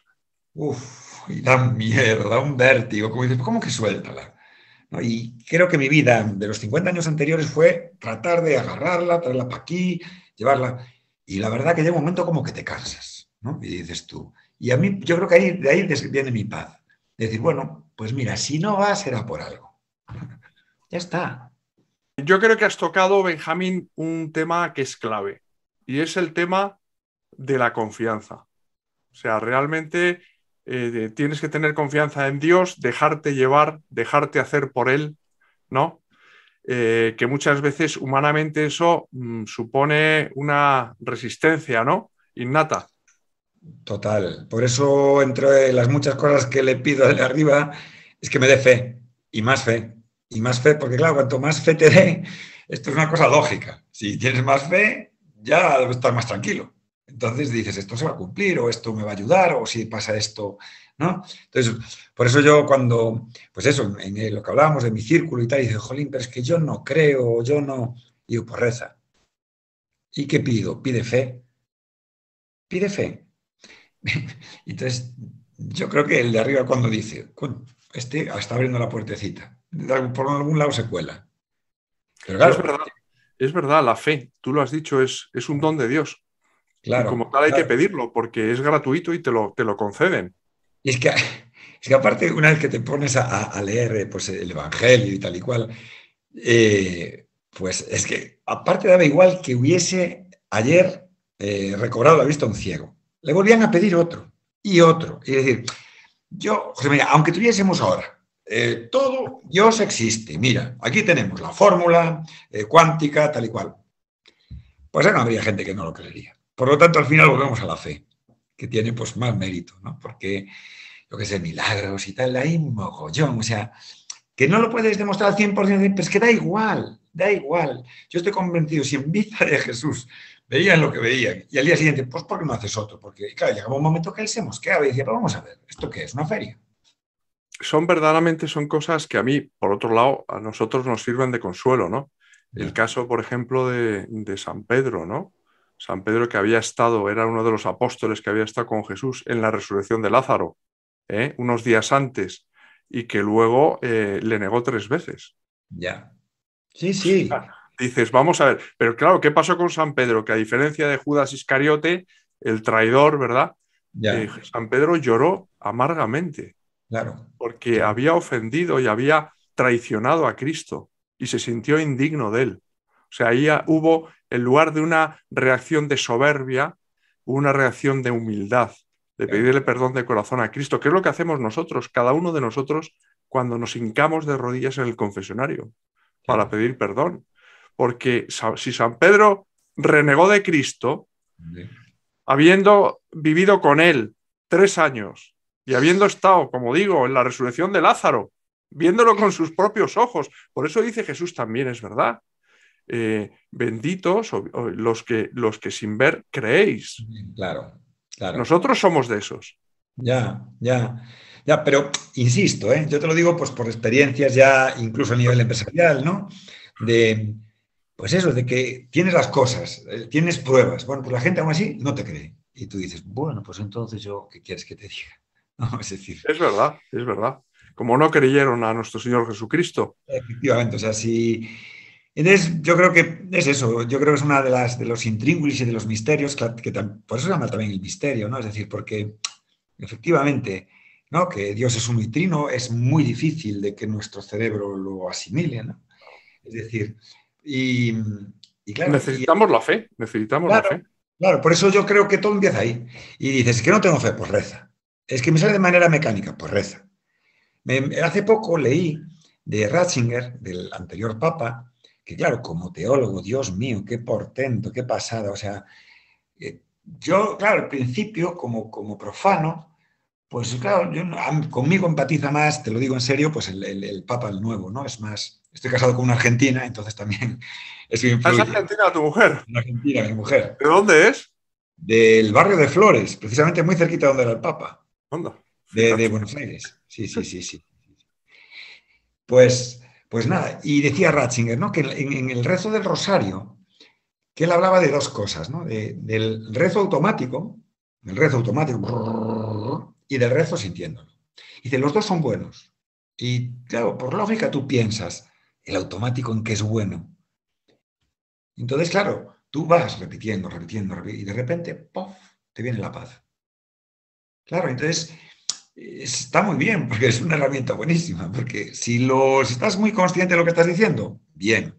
Uf, y da miedo, da un vértigo, como dices, ¿cómo que suéltala? ¿No? Y creo que mi vida de los 50 años anteriores fue tratar de agarrarla, traerla para aquí, llevarla. Y la verdad que llega un momento como que te cansas, ¿no? Y dices tú. Y a mí, yo creo que ahí, de ahí viene mi paz. De decir, bueno, pues mira, si no va, será por algo. Ya está. Yo creo que has tocado, Benjamín, un tema que es clave y es el tema de la confianza. O sea, realmente eh, tienes que tener confianza en Dios, dejarte llevar, dejarte hacer por Él, ¿no? Eh, que muchas veces humanamente eso mm, supone una resistencia, ¿no? Innata. Total. Por eso, entre las muchas cosas que le pido de arriba, es que me dé fe y más fe. Y más fe, porque claro, cuanto más fe te dé, esto es una cosa lógica. Si tienes más fe, ya estar más tranquilo. Entonces dices, esto se va a cumplir, o esto me va a ayudar, o si pasa esto, ¿no? Entonces, por eso yo cuando, pues eso, en lo que hablábamos de mi círculo y tal, dice, jolín, pero es que yo no creo, yo no. Y digo, pues reza. ¿Y qué pido? Pide fe. Pide fe. Entonces, yo creo que el de arriba cuando dice, "Coño, este está abriendo la puertecita, por algún lado se cuela. Pero claro, Es verdad, es verdad, la fe, tú lo has dicho, es, es un don de Dios. claro, y como tal hay claro. que pedirlo porque es gratuito y te lo, te lo conceden. Y es que, es que aparte, una vez que te pones a, a- a leer eh, pues, el Evangelio y tal y cual, eh, pues es que aparte daba igual que hubiese ayer eh, recobrado la vista a un ciego. Le volvían a pedir otro y otro. Y decir, yo, José María, aunque tuviésemos ahora eh, todo, Dios existe. Mira, aquí tenemos la fórmula eh, cuántica, tal y cual. Pues ya no habría gente que no lo creería. Por lo tanto, al final volvemos a la fe, que tiene pues más mérito, ¿no? Porque yo que sé, milagros y tal, hay mogollón, o sea, que no lo puedes demostrar al 100%, pero es que da igual, da igual. Yo estoy convencido, si en vida de Jesús veían lo que veían y al día siguiente, pues ¿por qué no haces otro? Porque, claro, llegaba un momento que él se mosqueaba y decía, pero vamos a ver, ¿esto qué es? ¿Una feria? Son verdaderamente, son cosas que a mí, por otro lado, a nosotros nos sirven de consuelo, ¿no? El caso, por ejemplo, de, de San Pedro, ¿no? San Pedro que había estado, era uno de los apóstoles que había estado con Jesús en la resurrección de Lázaro, ¿eh? unos días antes, y que luego eh, le negó tres veces. Ya. Sí, sí. Dices, vamos a ver, pero claro, ¿qué pasó con San Pedro? Que a diferencia de Judas Iscariote, el traidor, ¿verdad? Eh, San Pedro lloró amargamente claro. porque había ofendido y había traicionado a Cristo y se sintió indigno de él. O sea, ahí ah, hubo, en lugar de una reacción de soberbia, una reacción de humildad, de pedirle perdón de corazón a Cristo, que es lo que hacemos nosotros, cada uno de nosotros, cuando nos hincamos de rodillas en el confesionario para pedir perdón. Porque si San Pedro renegó de Cristo, habiendo vivido con él tres años y habiendo estado, como digo, en la resurrección de Lázaro, viéndolo con sus propios ojos. Por eso dice Jesús también, es verdad. Eh, benditos los, que, los que sin ver creéis. Claro, claro. Nosotros somos de esos. Ya, ya, ya, pero insisto, ¿eh? yo te lo digo pues por experiencias ya incluso a nivel empresarial, ¿no? De, pues eso, de que tienes las cosas, eh, tienes pruebas. Bueno, pues la gente aún así no te cree. Y tú dices, bueno, pues entonces yo, ¿qué quieres que te diga? Es decir, Es verdad, es verdad. Como no creyeron a nuestro Señor Jesucristo. efectivamente, o sea, si Entonces, yo creo que es eso, yo creo que es una de las de los intríngulis y de los misterios, que, por eso se llama también el misterio, ¿no? Es decir, porque efectivamente, ¿no? Que Dios es un mitrino, es muy difícil de que nuestro cerebro lo asimile, ¿no? Es decir, y, claro. Necesitamos la fe, necesitamos la fe. Claro, por eso yo creo que todo empieza ahí. Y dices, es que no tengo fe, pues reza. Es que me sale de manera mecánica, pues reza. hace poco leí de Ratzinger, del anterior Papa, que claro, como teólogo, Dios mío, qué portento, qué pasada. O sea, eh, yo, claro, al principio, como, como profano, pues claro, yo, conmigo empatiza más, te lo digo en serio, pues el, Papa el nuevo, ¿no? Es más, estoy casado con una argentina, entonces también es ¿Es argentina tu mujer? Argentina, mi mujer. ¿De dónde es? Del barrio de Flores, precisamente muy cerquita donde era el Papa. De, Buenos Aires. Sí, sí, sí, sí. Pues, pues nada, y decía Ratzinger, ¿no? Que en, el rezo del rosario, que él hablaba de dos cosas, ¿no? del rezo automático, del rezo automático, y del rezo sintiéndolo. Dice, los dos son buenos. Y claro, por lógica tú piensas, el automático en qué es bueno. Entonces, claro, tú vas repitiendo, repitiendo, repitiendo y de repente, ¡pof!, te viene la paz. Claro, entonces está muy bien, porque es una herramienta buenísima, porque si, lo, estás muy consciente de lo que estás diciendo, bien.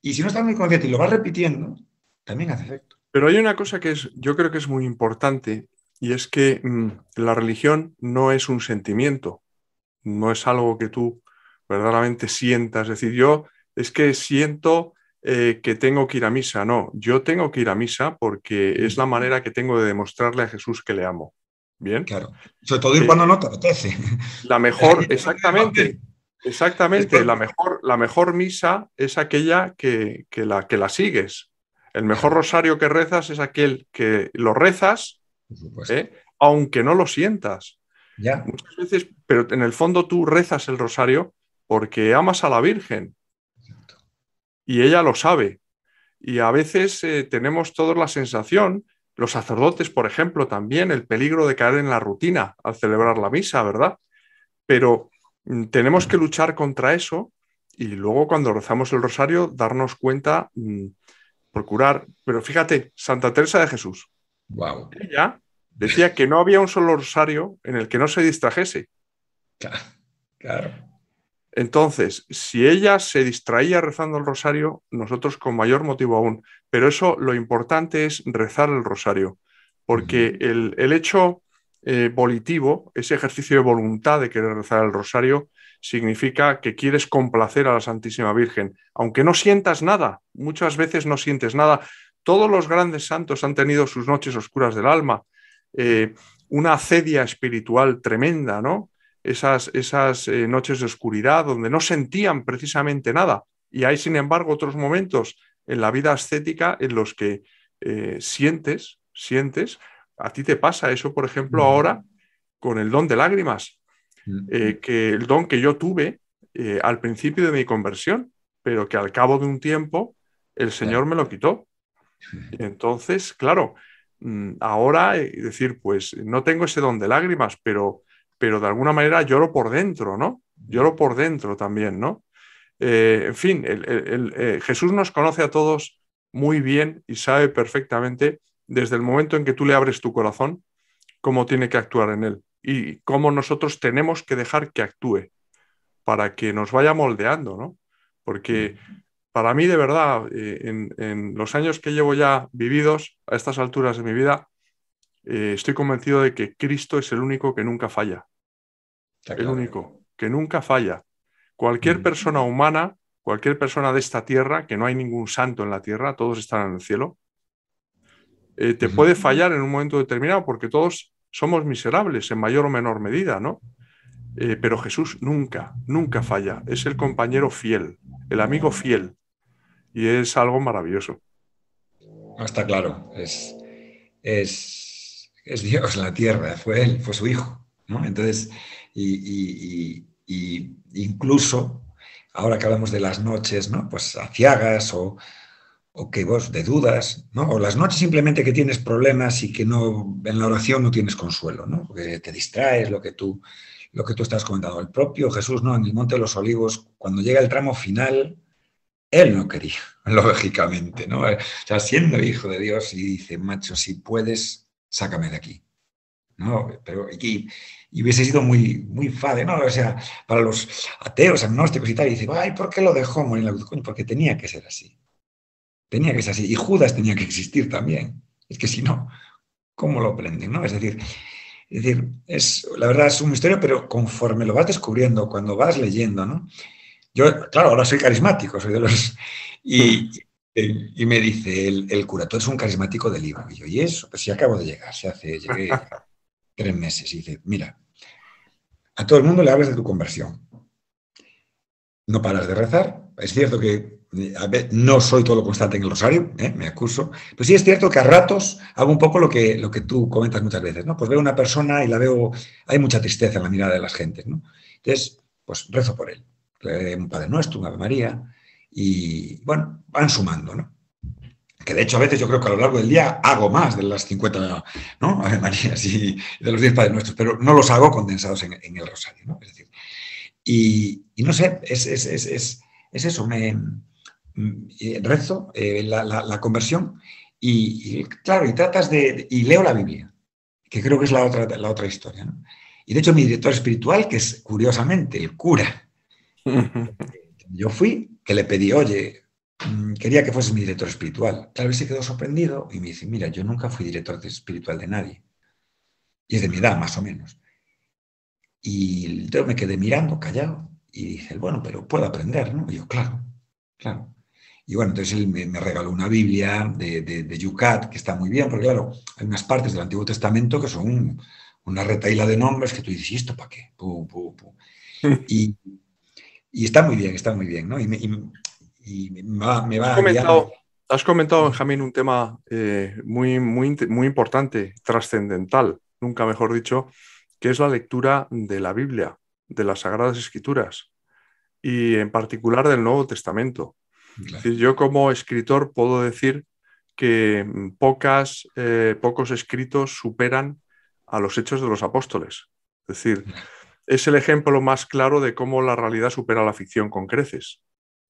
Y si no estás muy consciente y lo vas repitiendo, también hace efecto. Pero hay una cosa que es, yo creo que es muy importante, y es que mm, la religión no es un sentimiento, no es algo que tú verdaderamente sientas. Es decir, yo es que siento eh, que tengo que ir a misa. No, yo tengo que ir a misa porque es la manera que tengo de demostrarle a Jesús que le amo. Bien. Claro. Sobre todo ir cuando no te apetece. La mejor, exactamente. Exactamente. La mejor, la mejor misa es aquella que, la, que la sigues. El mejor rosario que rezas es aquel que lo rezas, ¿eh? aunque no lo sientas. Ya. Muchas veces, pero en el fondo tú rezas el rosario porque amas a la Virgen. Y ella lo sabe. Y a veces eh, tenemos todos la sensación los sacerdotes, por ejemplo, también el peligro de caer en la rutina al celebrar la misa, ¿verdad? Pero mm, tenemos que luchar contra eso y luego cuando rezamos el rosario darnos cuenta, mm, procurar. Pero fíjate, Santa Teresa de Jesús. Wow. Ella decía que no había un solo rosario en el que no se distrajese. claro. Entonces, si ella se distraía rezando el rosario, nosotros con mayor motivo aún. Pero eso lo importante es rezar el rosario, porque el, hecho eh, volitivo, ese ejercicio de voluntad de querer rezar el rosario, significa que quieres complacer a la Santísima Virgen, aunque no sientas nada, muchas veces no sientes nada. Todos los grandes santos han tenido sus noches oscuras del alma, eh, una acedia espiritual tremenda, ¿no? Esas, esas eh, noches de oscuridad donde no sentían precisamente nada. Y hay, sin embargo, otros momentos en la vida ascética en los que eh, sientes, sientes, a ti te pasa eso, por ejemplo, ahora con el don de lágrimas, eh, que el don que yo tuve al principio de mi conversión, pero que al cabo de un tiempo el Señor me lo quitó. entonces, claro, mm, ahora decir, pues no tengo ese don de lágrimas, pero pero de alguna manera lloro por dentro, ¿no? Lloro por dentro también, ¿no? Eh, en fin, eh, Jesús nos conoce a todos muy bien y sabe perfectamente desde el momento en que tú le abres tu corazón cómo tiene que actuar en él y cómo nosotros tenemos que dejar que actúe para que nos vaya moldeando, ¿no? Porque para mí, de verdad, eh, en, los años que llevo ya vividos a estas alturas de mi vida, estoy convencido de que Cristo es el único que nunca falla el único, que nunca falla. Cualquier mm. persona humana, cualquier persona de esta tierra, que no hay ningún santo en la tierra, todos están en el cielo, eh, te puede fallar en un momento determinado porque todos somos miserables en mayor o menor medida, ¿no? Eh, pero Jesús nunca, nunca falla. Es el compañero fiel, el amigo fiel. Y es algo maravilloso. Está claro, es, es, es Dios en la tierra, fue Él, fue su Hijo. ¿no? Entonces, y, incluso ahora que hablamos de las noches, ¿no? Pues aciagas o, o que vos de dudas, ¿no? O las noches simplemente que tienes problemas y que no en la oración no tienes consuelo, ¿no? Porque te distraes, lo que tú lo que tú estás comentando. El propio Jesús, ¿no? En el Monte de los Olivos, cuando llega el tramo final, Él no quería, lógicamente, ¿no? O sea, siendo hijo de Dios y dice, macho, si puedes, sácame de aquí. ¿No? Pero y hubiese sido muy, muy fade, ¿no? O sea, para los ateos, agnósticos y tal, y dice, ay, ¿por qué lo dejó morir la cruz? Porque tenía que ser así. Tenía que ser así. Y Judas tenía que existir también. Es que si no, ¿cómo lo aprenden, no? Es decir, es decir, es, la verdad es un misterio, pero conforme lo vas descubriendo, cuando vas leyendo, ¿no? Yo, claro, ahora soy carismático, soy de los... Y, y me dice el, el cura, tú eres un carismático del libro. Y yo, ¿y eso? Pues sí, acabo de llegar, se hace, llegué tres meses. Y dice, mira, a todo el mundo le hablas de tu conversión. No paras de rezar. Es cierto que ver, no soy todo lo constante en el rosario, ¿eh? me acuso, pero sí es cierto que a ratos hago un poco lo que, lo que tú comentas muchas veces, ¿no? Pues veo una persona y la veo, hay mucha tristeza en la mirada de las gentes, ¿no? Entonces, pues rezo por él. Un Padre Nuestro, un Ave María, y bueno, van sumando, ¿no? Que de hecho a veces yo creo que a lo largo del día hago más de las 50 ¿no? Ave Marías y de los 10 Padres Nuestros, pero no los hago condensados en, el rosario, ¿no? Es decir, y, no sé, es, es, es, es eso, me rezo eh, la, conversión y, claro, y tratas de, y leo la Biblia, que creo que es la otra, la otra historia. Y de hecho mi director espiritual, que es curiosamente el cura, yo fui, que le pedí, oye, mm, quería que fuese mi director espiritual. Tal vez se quedó sorprendido y me dice, mira, yo nunca fui director espiritual de nadie. Y es de mi edad, más o menos. Y yo me quedé mirando, callado, y dice, bueno, pero puedo aprender, ¿no? Y yo, claro, claro. Y bueno, entonces él me, regaló una Biblia de, de, Yucat, que está muy bien, porque claro, hay unas partes del Antiguo Testamento que son una retaíla de nombres que tú dices, ¿y esto para qué? Y, y, está muy bien, está muy bien, ¿no? Y me, y, me va, me has, comentado, has comentado, Benjamín, un tema eh, muy, muy, muy importante, trascendental, nunca mejor dicho, que es la lectura de la Biblia, de las Sagradas Escrituras y en particular del Nuevo Testamento. yo como escritor puedo decir que pocas, eh, pocos escritos superan a los hechos de los apóstoles. Es decir, es el ejemplo más claro de cómo la realidad supera la ficción con creces,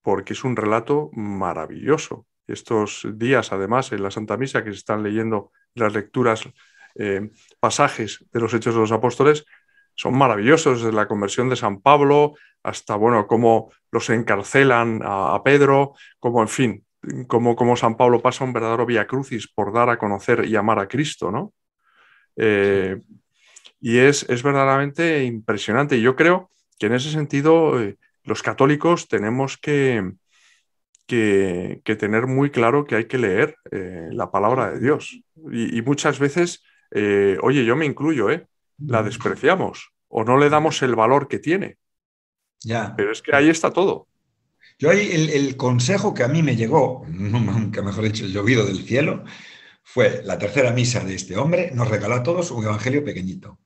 porque es un relato maravilloso. Estos días, además, en la Santa Misa, que se están leyendo las lecturas, eh, pasajes de los hechos de los apóstoles, son maravillosos, desde la conversión de San Pablo hasta, bueno, cómo los encarcelan a, Pedro, como, en fin, cómo, San Pablo pasa un verdadero vía crucis por dar a conocer y amar a Cristo, ¿no? Eh, y es, es, verdaderamente impresionante. Y yo creo que en ese sentido eh, los católicos tenemos que, que, tener muy claro que hay que leer eh, la palabra de Dios. Y, y muchas veces, oye, yo me incluyo, ¿eh? la despreciamos o no le damos el valor que tiene. Ya. Pero es que ahí está todo. Yo ahí el, consejo que a mí me llegó, nunca mejor dicho, el llovido del cielo, fue la tercera misa de este hombre, nos regaló a todos un evangelio pequeñito,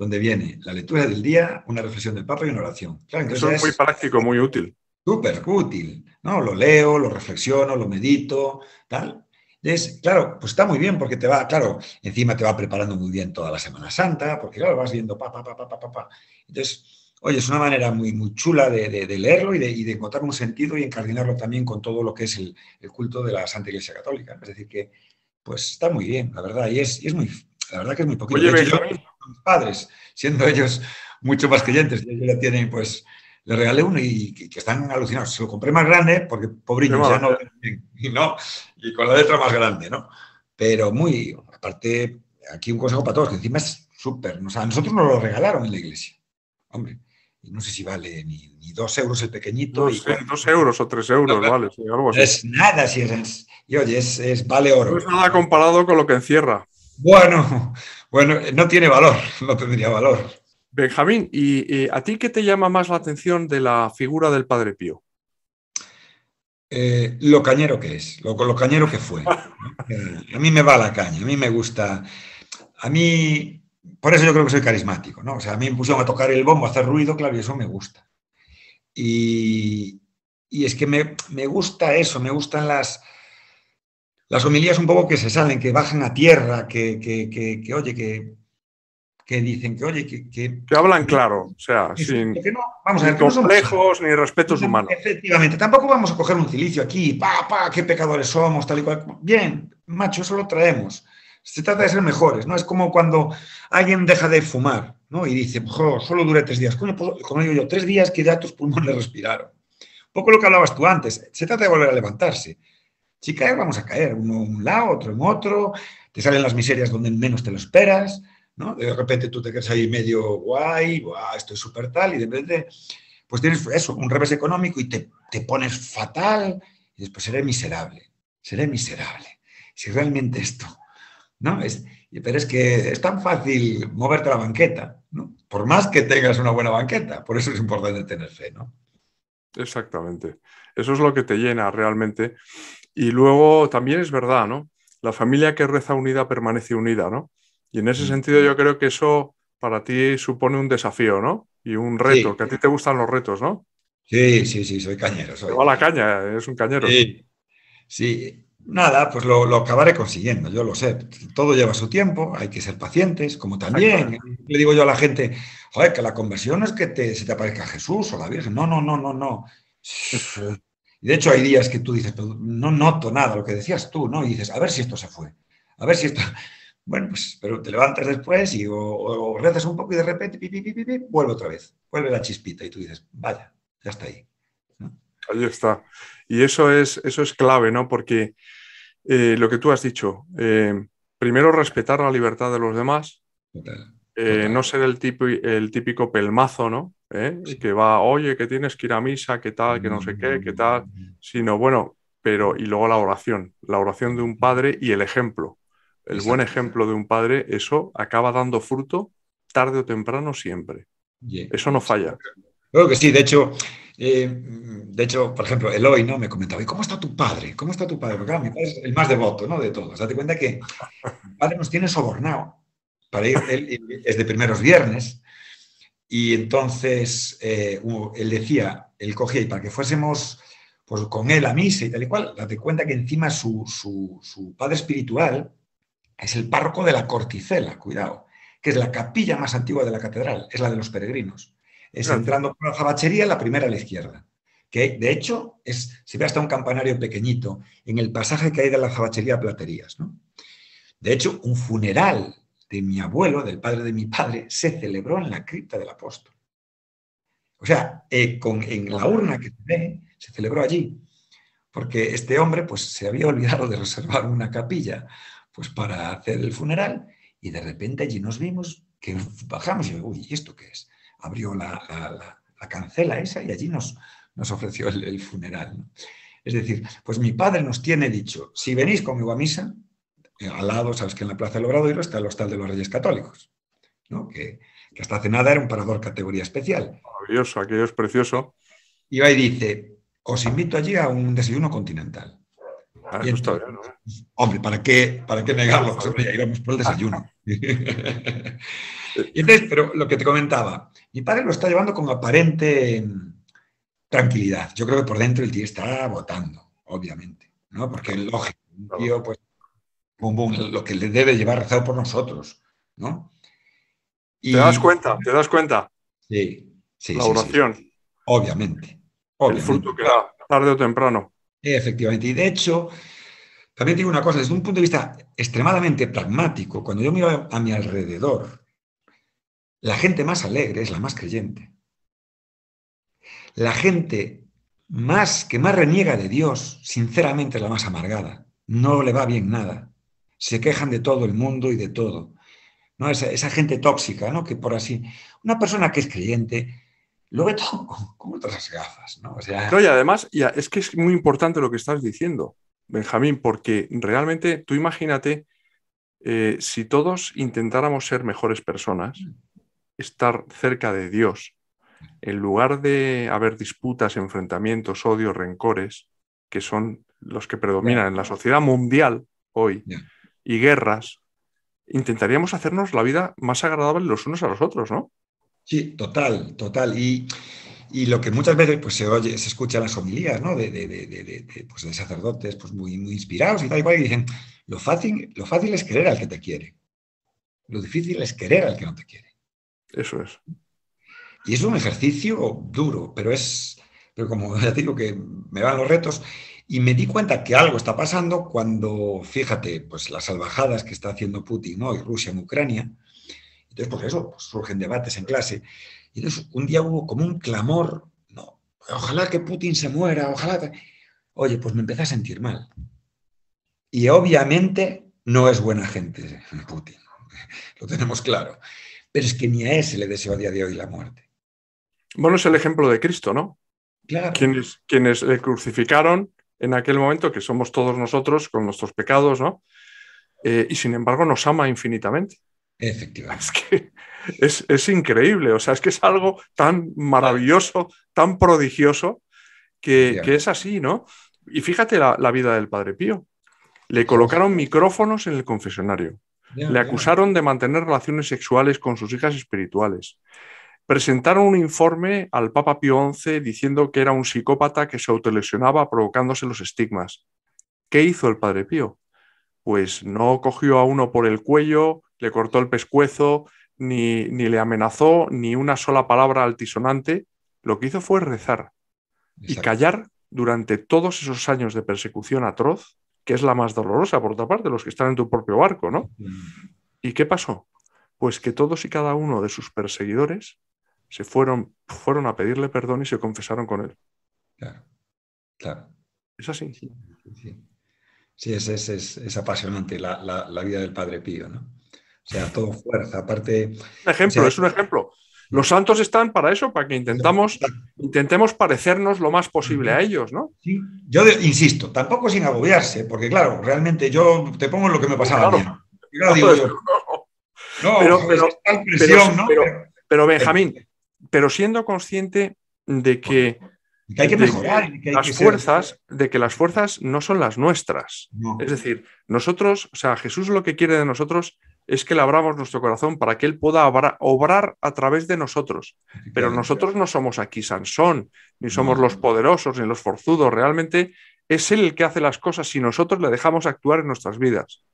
donde viene la lectura del día, una reflexión del Papa y una oración. Eso es muy práctico, muy útil. Súper útil, ¿no? Lo leo, lo reflexiono, lo medito, tal. Entonces, claro, pues está muy bien porque te va, claro, encima te va preparando muy bien toda la Semana Santa, porque claro, vas viendo pa, pa, pa, pa, pa, pa, Entonces, oye, es una manera muy, muy chula de, leerlo y de, encontrar un sentido y encardinarlo también con todo lo que es el, culto de la Santa Iglesia Católica. Es decir, que pues está muy bien, la verdad, y es, es muy, la verdad que es muy poquito. Oye, mis padres, siendo ellos mucho más creyentes, ellos ya tienen pues le regalé uno y que, están alucinados. Se lo compré más grande porque pobrillo ya no, y no, y con la letra más grande, ¿no? Pero muy, aparte, aquí un consejo para todos, que encima es súper, o sea, a nosotros nos lo regalaron en la iglesia, hombre, y no sé si vale ni, dos euros el pequeñito. Dos, dos euros o tres euros, vale, sí, algo así. Es nada, si es, y oye, es, es, vale oro. No es nada comparado con lo que encierra. Bueno, bueno, no tiene valor, no tendría valor. Benjamín, ¿y, a ti qué te llama más la atención de la figura del Padre Pío? Eh, lo cañero que es, lo, lo cañero que fue. Eh, a mí me va la caña, a mí me gusta. A mí, por eso yo creo que soy carismático, ¿no? O sea, a mí me pusieron a tocar el bombo, a hacer ruido, claro, y eso me gusta. Y, es que me, gusta eso, me gustan las, las homilías un poco que se salen, que bajan a tierra, que, que oye, que, que dicen que, oye, que... Que, hablan claro, o sea, sin, vamos a ver, complejos ni respetos humanos. Efectivamente, tampoco vamos a coger un cilicio aquí, pa, pa, qué pecadores somos, tal y cual. Bien, macho, eso lo traemos. Se trata de ser mejores, ¿no? Es como cuando alguien deja de fumar, ¿no? Y dice, solo duré tres días. Coño, pues, como digo yo, tres días que ya tus pulmones respiraron. Un poco lo que hablabas tú antes, se trata de volver a levantarse. Si caer, vamos a caer, uno en un lado, otro en otro, te salen las miserias donde menos te lo esperas, ¿no? De repente tú te quedas ahí medio guay, guay estoy súper tal, y de repente, pues tienes eso, un revés económico y te, te pones fatal, y después seré miserable, seré miserable. Si realmente esto ¿no? Es, pero es que es tan fácil moverte a la banqueta, ¿no? Por más que tengas una buena banqueta, por eso es importante tener fe, ¿no? Exactamente. Eso es lo que te llena realmente. Y luego también es verdad, ¿no? La familia que reza unida permanece unida, ¿no? Y en ese sentido yo creo que eso para ti supone un desafío, ¿no? Y un reto, que a ti te gustan los retos, ¿no? Sí, sí, sí, soy cañero. Soy... la caña, es un cañero. Sí, sí. Nada, pues lo, acabaré consiguiendo, yo lo sé. Todo lleva su tiempo, hay que ser pacientes, como también le digo yo a la gente, joder, que la conversión es que te, se te aparezca Jesús o la Virgen. No, no, no, no, no. De hecho, hay días que tú dices, no noto nada, lo que decías tú, ¿no? Y dices, a ver si esto se fue, a ver si esto... Bueno, pues, pero te levantas después y o, rezas un poco y de repente, vuelve otra vez, vuelve la chispita y tú dices, vaya, ya está ahí. Ahí está. Y eso es, eso es clave, ¿no? Porque eh, lo que tú has dicho, eh, primero respetar la libertad de los demás, eh, no ser el, el típico pelmazo, ¿no? Que va, oye, que tienes que ir a misa, que tal, que no sé qué, que tal, sino bueno, pero y luego la oración, la oración de un padre y el ejemplo, el buen ejemplo de un padre, eso acaba dando fruto tarde o temprano siempre. Eso no falla. Creo que sí, de hecho, eh, de hecho, por ejemplo, Eloy ¿no? me comentaba, ¿y cómo está tu padre? ¿Cómo está tu padre? Porque claro, mi padre es el más devoto ¿no? de todos. Date cuenta que mi padre nos tiene sobornado para ir, él es de primeros viernes, y entonces eh, él decía, él cogía y para que fuésemos pues, con él a misa y tal y cual, date cuenta que encima su, su, su padre espiritual es el párroco de la Corticela, cuidado, que es la capilla más antigua de la catedral, es la de los peregrinos es entrando por la zabachería, la primera a la izquierda. Que de hecho es, se ve hasta un campanario pequeñito en el pasaje que hay de la zabachería a Platerías. ¿no? De hecho, un funeral de mi abuelo, del padre de mi padre, se celebró en la cripta del apóstol. O sea, eh, en la urna que se ve, se celebró allí. Porque este hombre pues, se había olvidado de reservar una capilla pues, para hacer el funeral y de repente allí nos vimos que bajamos y, uy, ¿y esto qué es? abrió la, cancela esa y allí nos, nos ofreció el, funeral. Es decir, pues mi padre nos tiene dicho, si venís conmigo a misa, al lado, sabes que en la Plaza del Obradoiro está el Hostal de los Reyes Católicos, ¿no? que, hasta hace nada era un parador categoría especial. Maravilloso, aquello es precioso. Y va y dice, os invito allí a un desayuno continental. Ah, está bien, Hombre, ¿para qué, para qué negarlo? Pues, ya íbamos por el desayuno. Y entonces, pero lo que te comentaba, mi padre lo está llevando con aparente tranquilidad. Yo creo que por dentro el tío está votando, obviamente, ¿no? Porque es lógico, un tío, pues, lo que le debe llevar rezado por nosotros, ¿no? ¿Te das cuenta? ¿Te das cuenta? Sí, sí. La oración. Obviamente, El fruto que da, tarde o temprano. Efectivamente. Y de hecho, también digo una cosa, desde un punto de vista extremadamente pragmático, cuando yo miro a mi alrededor, la gente más alegre es la más creyente. La gente más que más reniega de Dios, sinceramente es la más amargada. No le va bien nada. Se quejan de todo el mundo y de todo. ¿no? Esa, gente tóxica, ¿no? Que por así. Una persona que es creyente lo ve todo con, otras gafas, ¿no? y además, ya, es que es muy importante lo que estás diciendo, Benjamín, porque realmente tú imagínate eh, si todos intentáramos ser mejores personas, mm estar cerca de Dios, en lugar de haber disputas, enfrentamientos, odios, rencores, que son los que predominan en la sociedad mundial hoy, y guerras, intentaríamos hacernos la vida más agradable los unos a los otros, ¿no? Sí, total, total. Y, lo que muchas veces pues, se oye, se escucha en las homilías, ¿no? De, de, pues, sacerdotes pues, muy, muy inspirados y tal y cual, y dicen, lo fácil, lo fácil es querer al que te quiere. Lo difícil es querer al que no te quiere. Eso es. Y es un ejercicio duro, pero es, pero como ya digo que me van los retos, y me di cuenta que algo está pasando cuando, fíjate, pues las salvajadas que está haciendo Putin ¿no? y Rusia en Ucrania. Entonces, pues eso, pues surgen debates en clase. Y entonces un día hubo como un clamor, no, ojalá que Putin se muera, ojalá. Oye, pues me empecé a sentir mal. Y obviamente no es buena gente Putin, lo tenemos claro. Pero es que ni a ese le deseo a día de hoy la muerte. Bueno, es el ejemplo de Cristo, ¿no? Claro. Quienes, quienes le crucificaron en aquel momento, que somos todos nosotros con nuestros pecados, ¿no? Eh, y sin embargo nos ama infinitamente. Efectivamente. Es que es, es, increíble, o sea, es que es algo tan maravilloso, tan prodigioso, que, que es así, ¿no? Y fíjate la, la, vida del Padre Pío. Le colocaron micrófonos en el confesionario. Le acusaron de mantener relaciones sexuales con sus hijas espirituales presentaron un informe al Papa Pío XI diciendo que era un psicópata que se autolesionaba provocándose los estigmas. ¿Qué hizo el Padre Pío? Pues no cogió a uno por el cuello, le cortó el pescuezo, ni, ni le amenazó, ni una sola palabra altisonante. Lo que hizo fue rezar Exacto. y callar durante todos esos años de persecución atroz, que es la más dolorosa, por otra parte, los que están en tu propio barco, ¿no? ¿Y qué pasó? Pues que todos y cada uno de sus perseguidores se fueron, fueron a pedirle perdón y se confesaron con él. Claro, claro. Es así. Sí, sí. sí es, es, es, es, apasionante la, la, la, vida del Padre Pío, ¿no? O sea, todo fuerza, aparte... Un ejemplo, o sea, es un ejemplo. Los santos están para eso, para que intentamos, intentemos parecernos lo más posible a ellos, ¿no? Sí. Yo de, insisto, tampoco sin agobiarse, porque claro, realmente yo te pongo lo que me pasaba claro. a mí. Claro, digo yo, no, pero, pero, presión, ¿no? pero, pero Benjamín, pero siendo consciente de que, que hay que mejorar, de que hay las que fuerzas, ser... de que las fuerzas no son las nuestras. No. Es decir, nosotros, o sea, Jesús lo que quiere de nosotros es que le abramos nuestro corazón para que Él pueda obrar a través de nosotros. Pero nosotros no somos aquí Sansón, ni somos No. los poderosos, ni los forzudos. Realmente es Él el que hace las cosas y nosotros le dejamos actuar en nuestras vidas.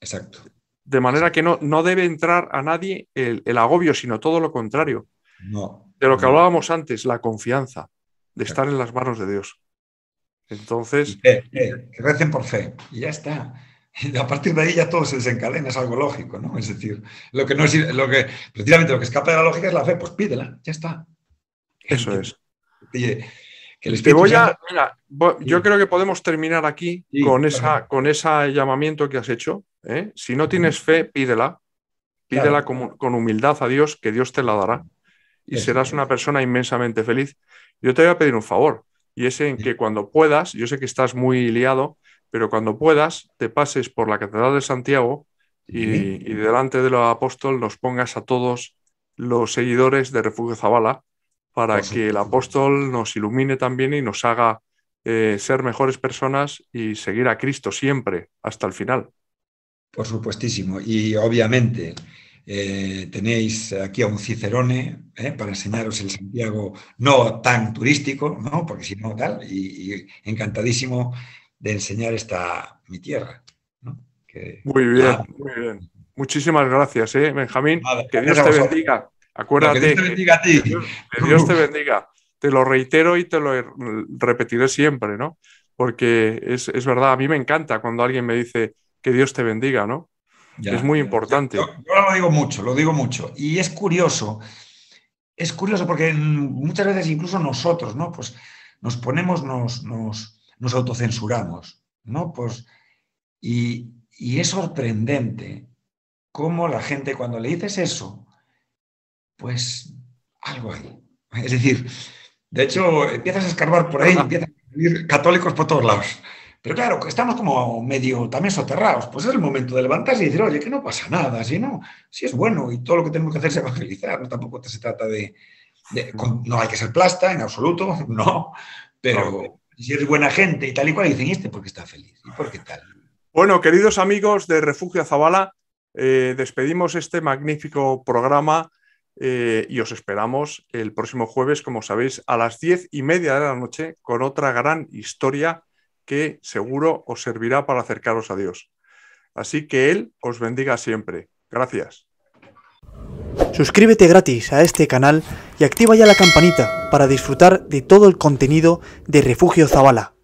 Exacto. De manera que no, no debe entrar a nadie el, el agobio, sino todo lo contrario. No. De lo que hablábamos antes, la confianza de estar en las manos de Dios. Entonces, Eh, eh, que recen por fe. Y ya está. Y a partir de ahí ya todo se desencadena, es algo lógico, ¿no? Es decir, lo que no es lo que precisamente lo que escapa de la lógica es la fe, pues pídela, ya está. eso es. Oye, que el Te Espíritu voy a, Santo- mira, vo- yo Sí. creo que podemos terminar aquí Sí, con, claro. esa, con ese llamamiento que has hecho. ¿eh? Si no tienes fe, pídela. Pídela Claro. con, con humildad a Dios, que Dios te la dará. Y Eso serás es. una persona inmensamente feliz. Yo te voy a pedir un favor, y es en Sí. que cuando puedas, yo sé que estás muy liado, pero cuando puedas, te pases por la Catedral de Santiago y, Sí. y delante de los apóstoles nos pongas a todos los seguidores de Refugio Zabala para Por que el apóstol nos ilumine también y nos haga eh, ser mejores personas y seguir a Cristo siempre hasta el final. Por supuestísimo. Y obviamente eh, tenéis aquí a un Cicerone ¿eh? para enseñaros el Santiago no tan turístico, ¿no? porque si no tal, y, y encantadísimo de enseñar esta mi tierra. ¿no? Que, Muy bien, Ah. muy bien. Muchísimas gracias, ¿eh, Benjamín. Nada, que Dios te bendiga. No, Acuérdate que Dios te bendiga a ti. que Dios, que Dios te bendiga. Te lo reitero y te lo repetiré siempre, ¿no? Porque es, es verdad, a mí me encanta cuando alguien me dice que Dios te bendiga, ¿no? Ya. Es muy importante. Yo, yo lo digo mucho, lo digo mucho. Y es curioso, es curioso porque muchas veces incluso nosotros, ¿no? Pues nos ponemos, nos, nos, nos autocensuramos, ¿no? Pues, y, y es sorprendente cómo la gente cuando le dices eso, pues algo hay. Es decir, de hecho, empiezas a escarbar por ahí, empiezan a salir católicos por todos lados. Pero claro, que estamos como medio también soterrados. Pues es el momento de levantarse y decir, oye, que no pasa nada, si no, si es bueno y todo lo que tenemos que hacer es evangelizar. No, tampoco se trata de, de- con- no hay que ser plasta en absoluto, no. Pero si eres buena gente y tal y cual, dicen, ¿y este por qué está feliz? ¿Y por qué tal? Bueno, queridos amigos de Refugio Zabala, eh, despedimos este magnífico programa eh, y os esperamos el próximo jueves, como sabéis, a las diez y media de la noche con otra gran historia que seguro os servirá para acercaros a Dios. Así que Él os bendiga siempre. Gracias. Suscríbete gratis a este canal y activa ya la campanita para disfrutar de todo el contenido de Refugio Zavala.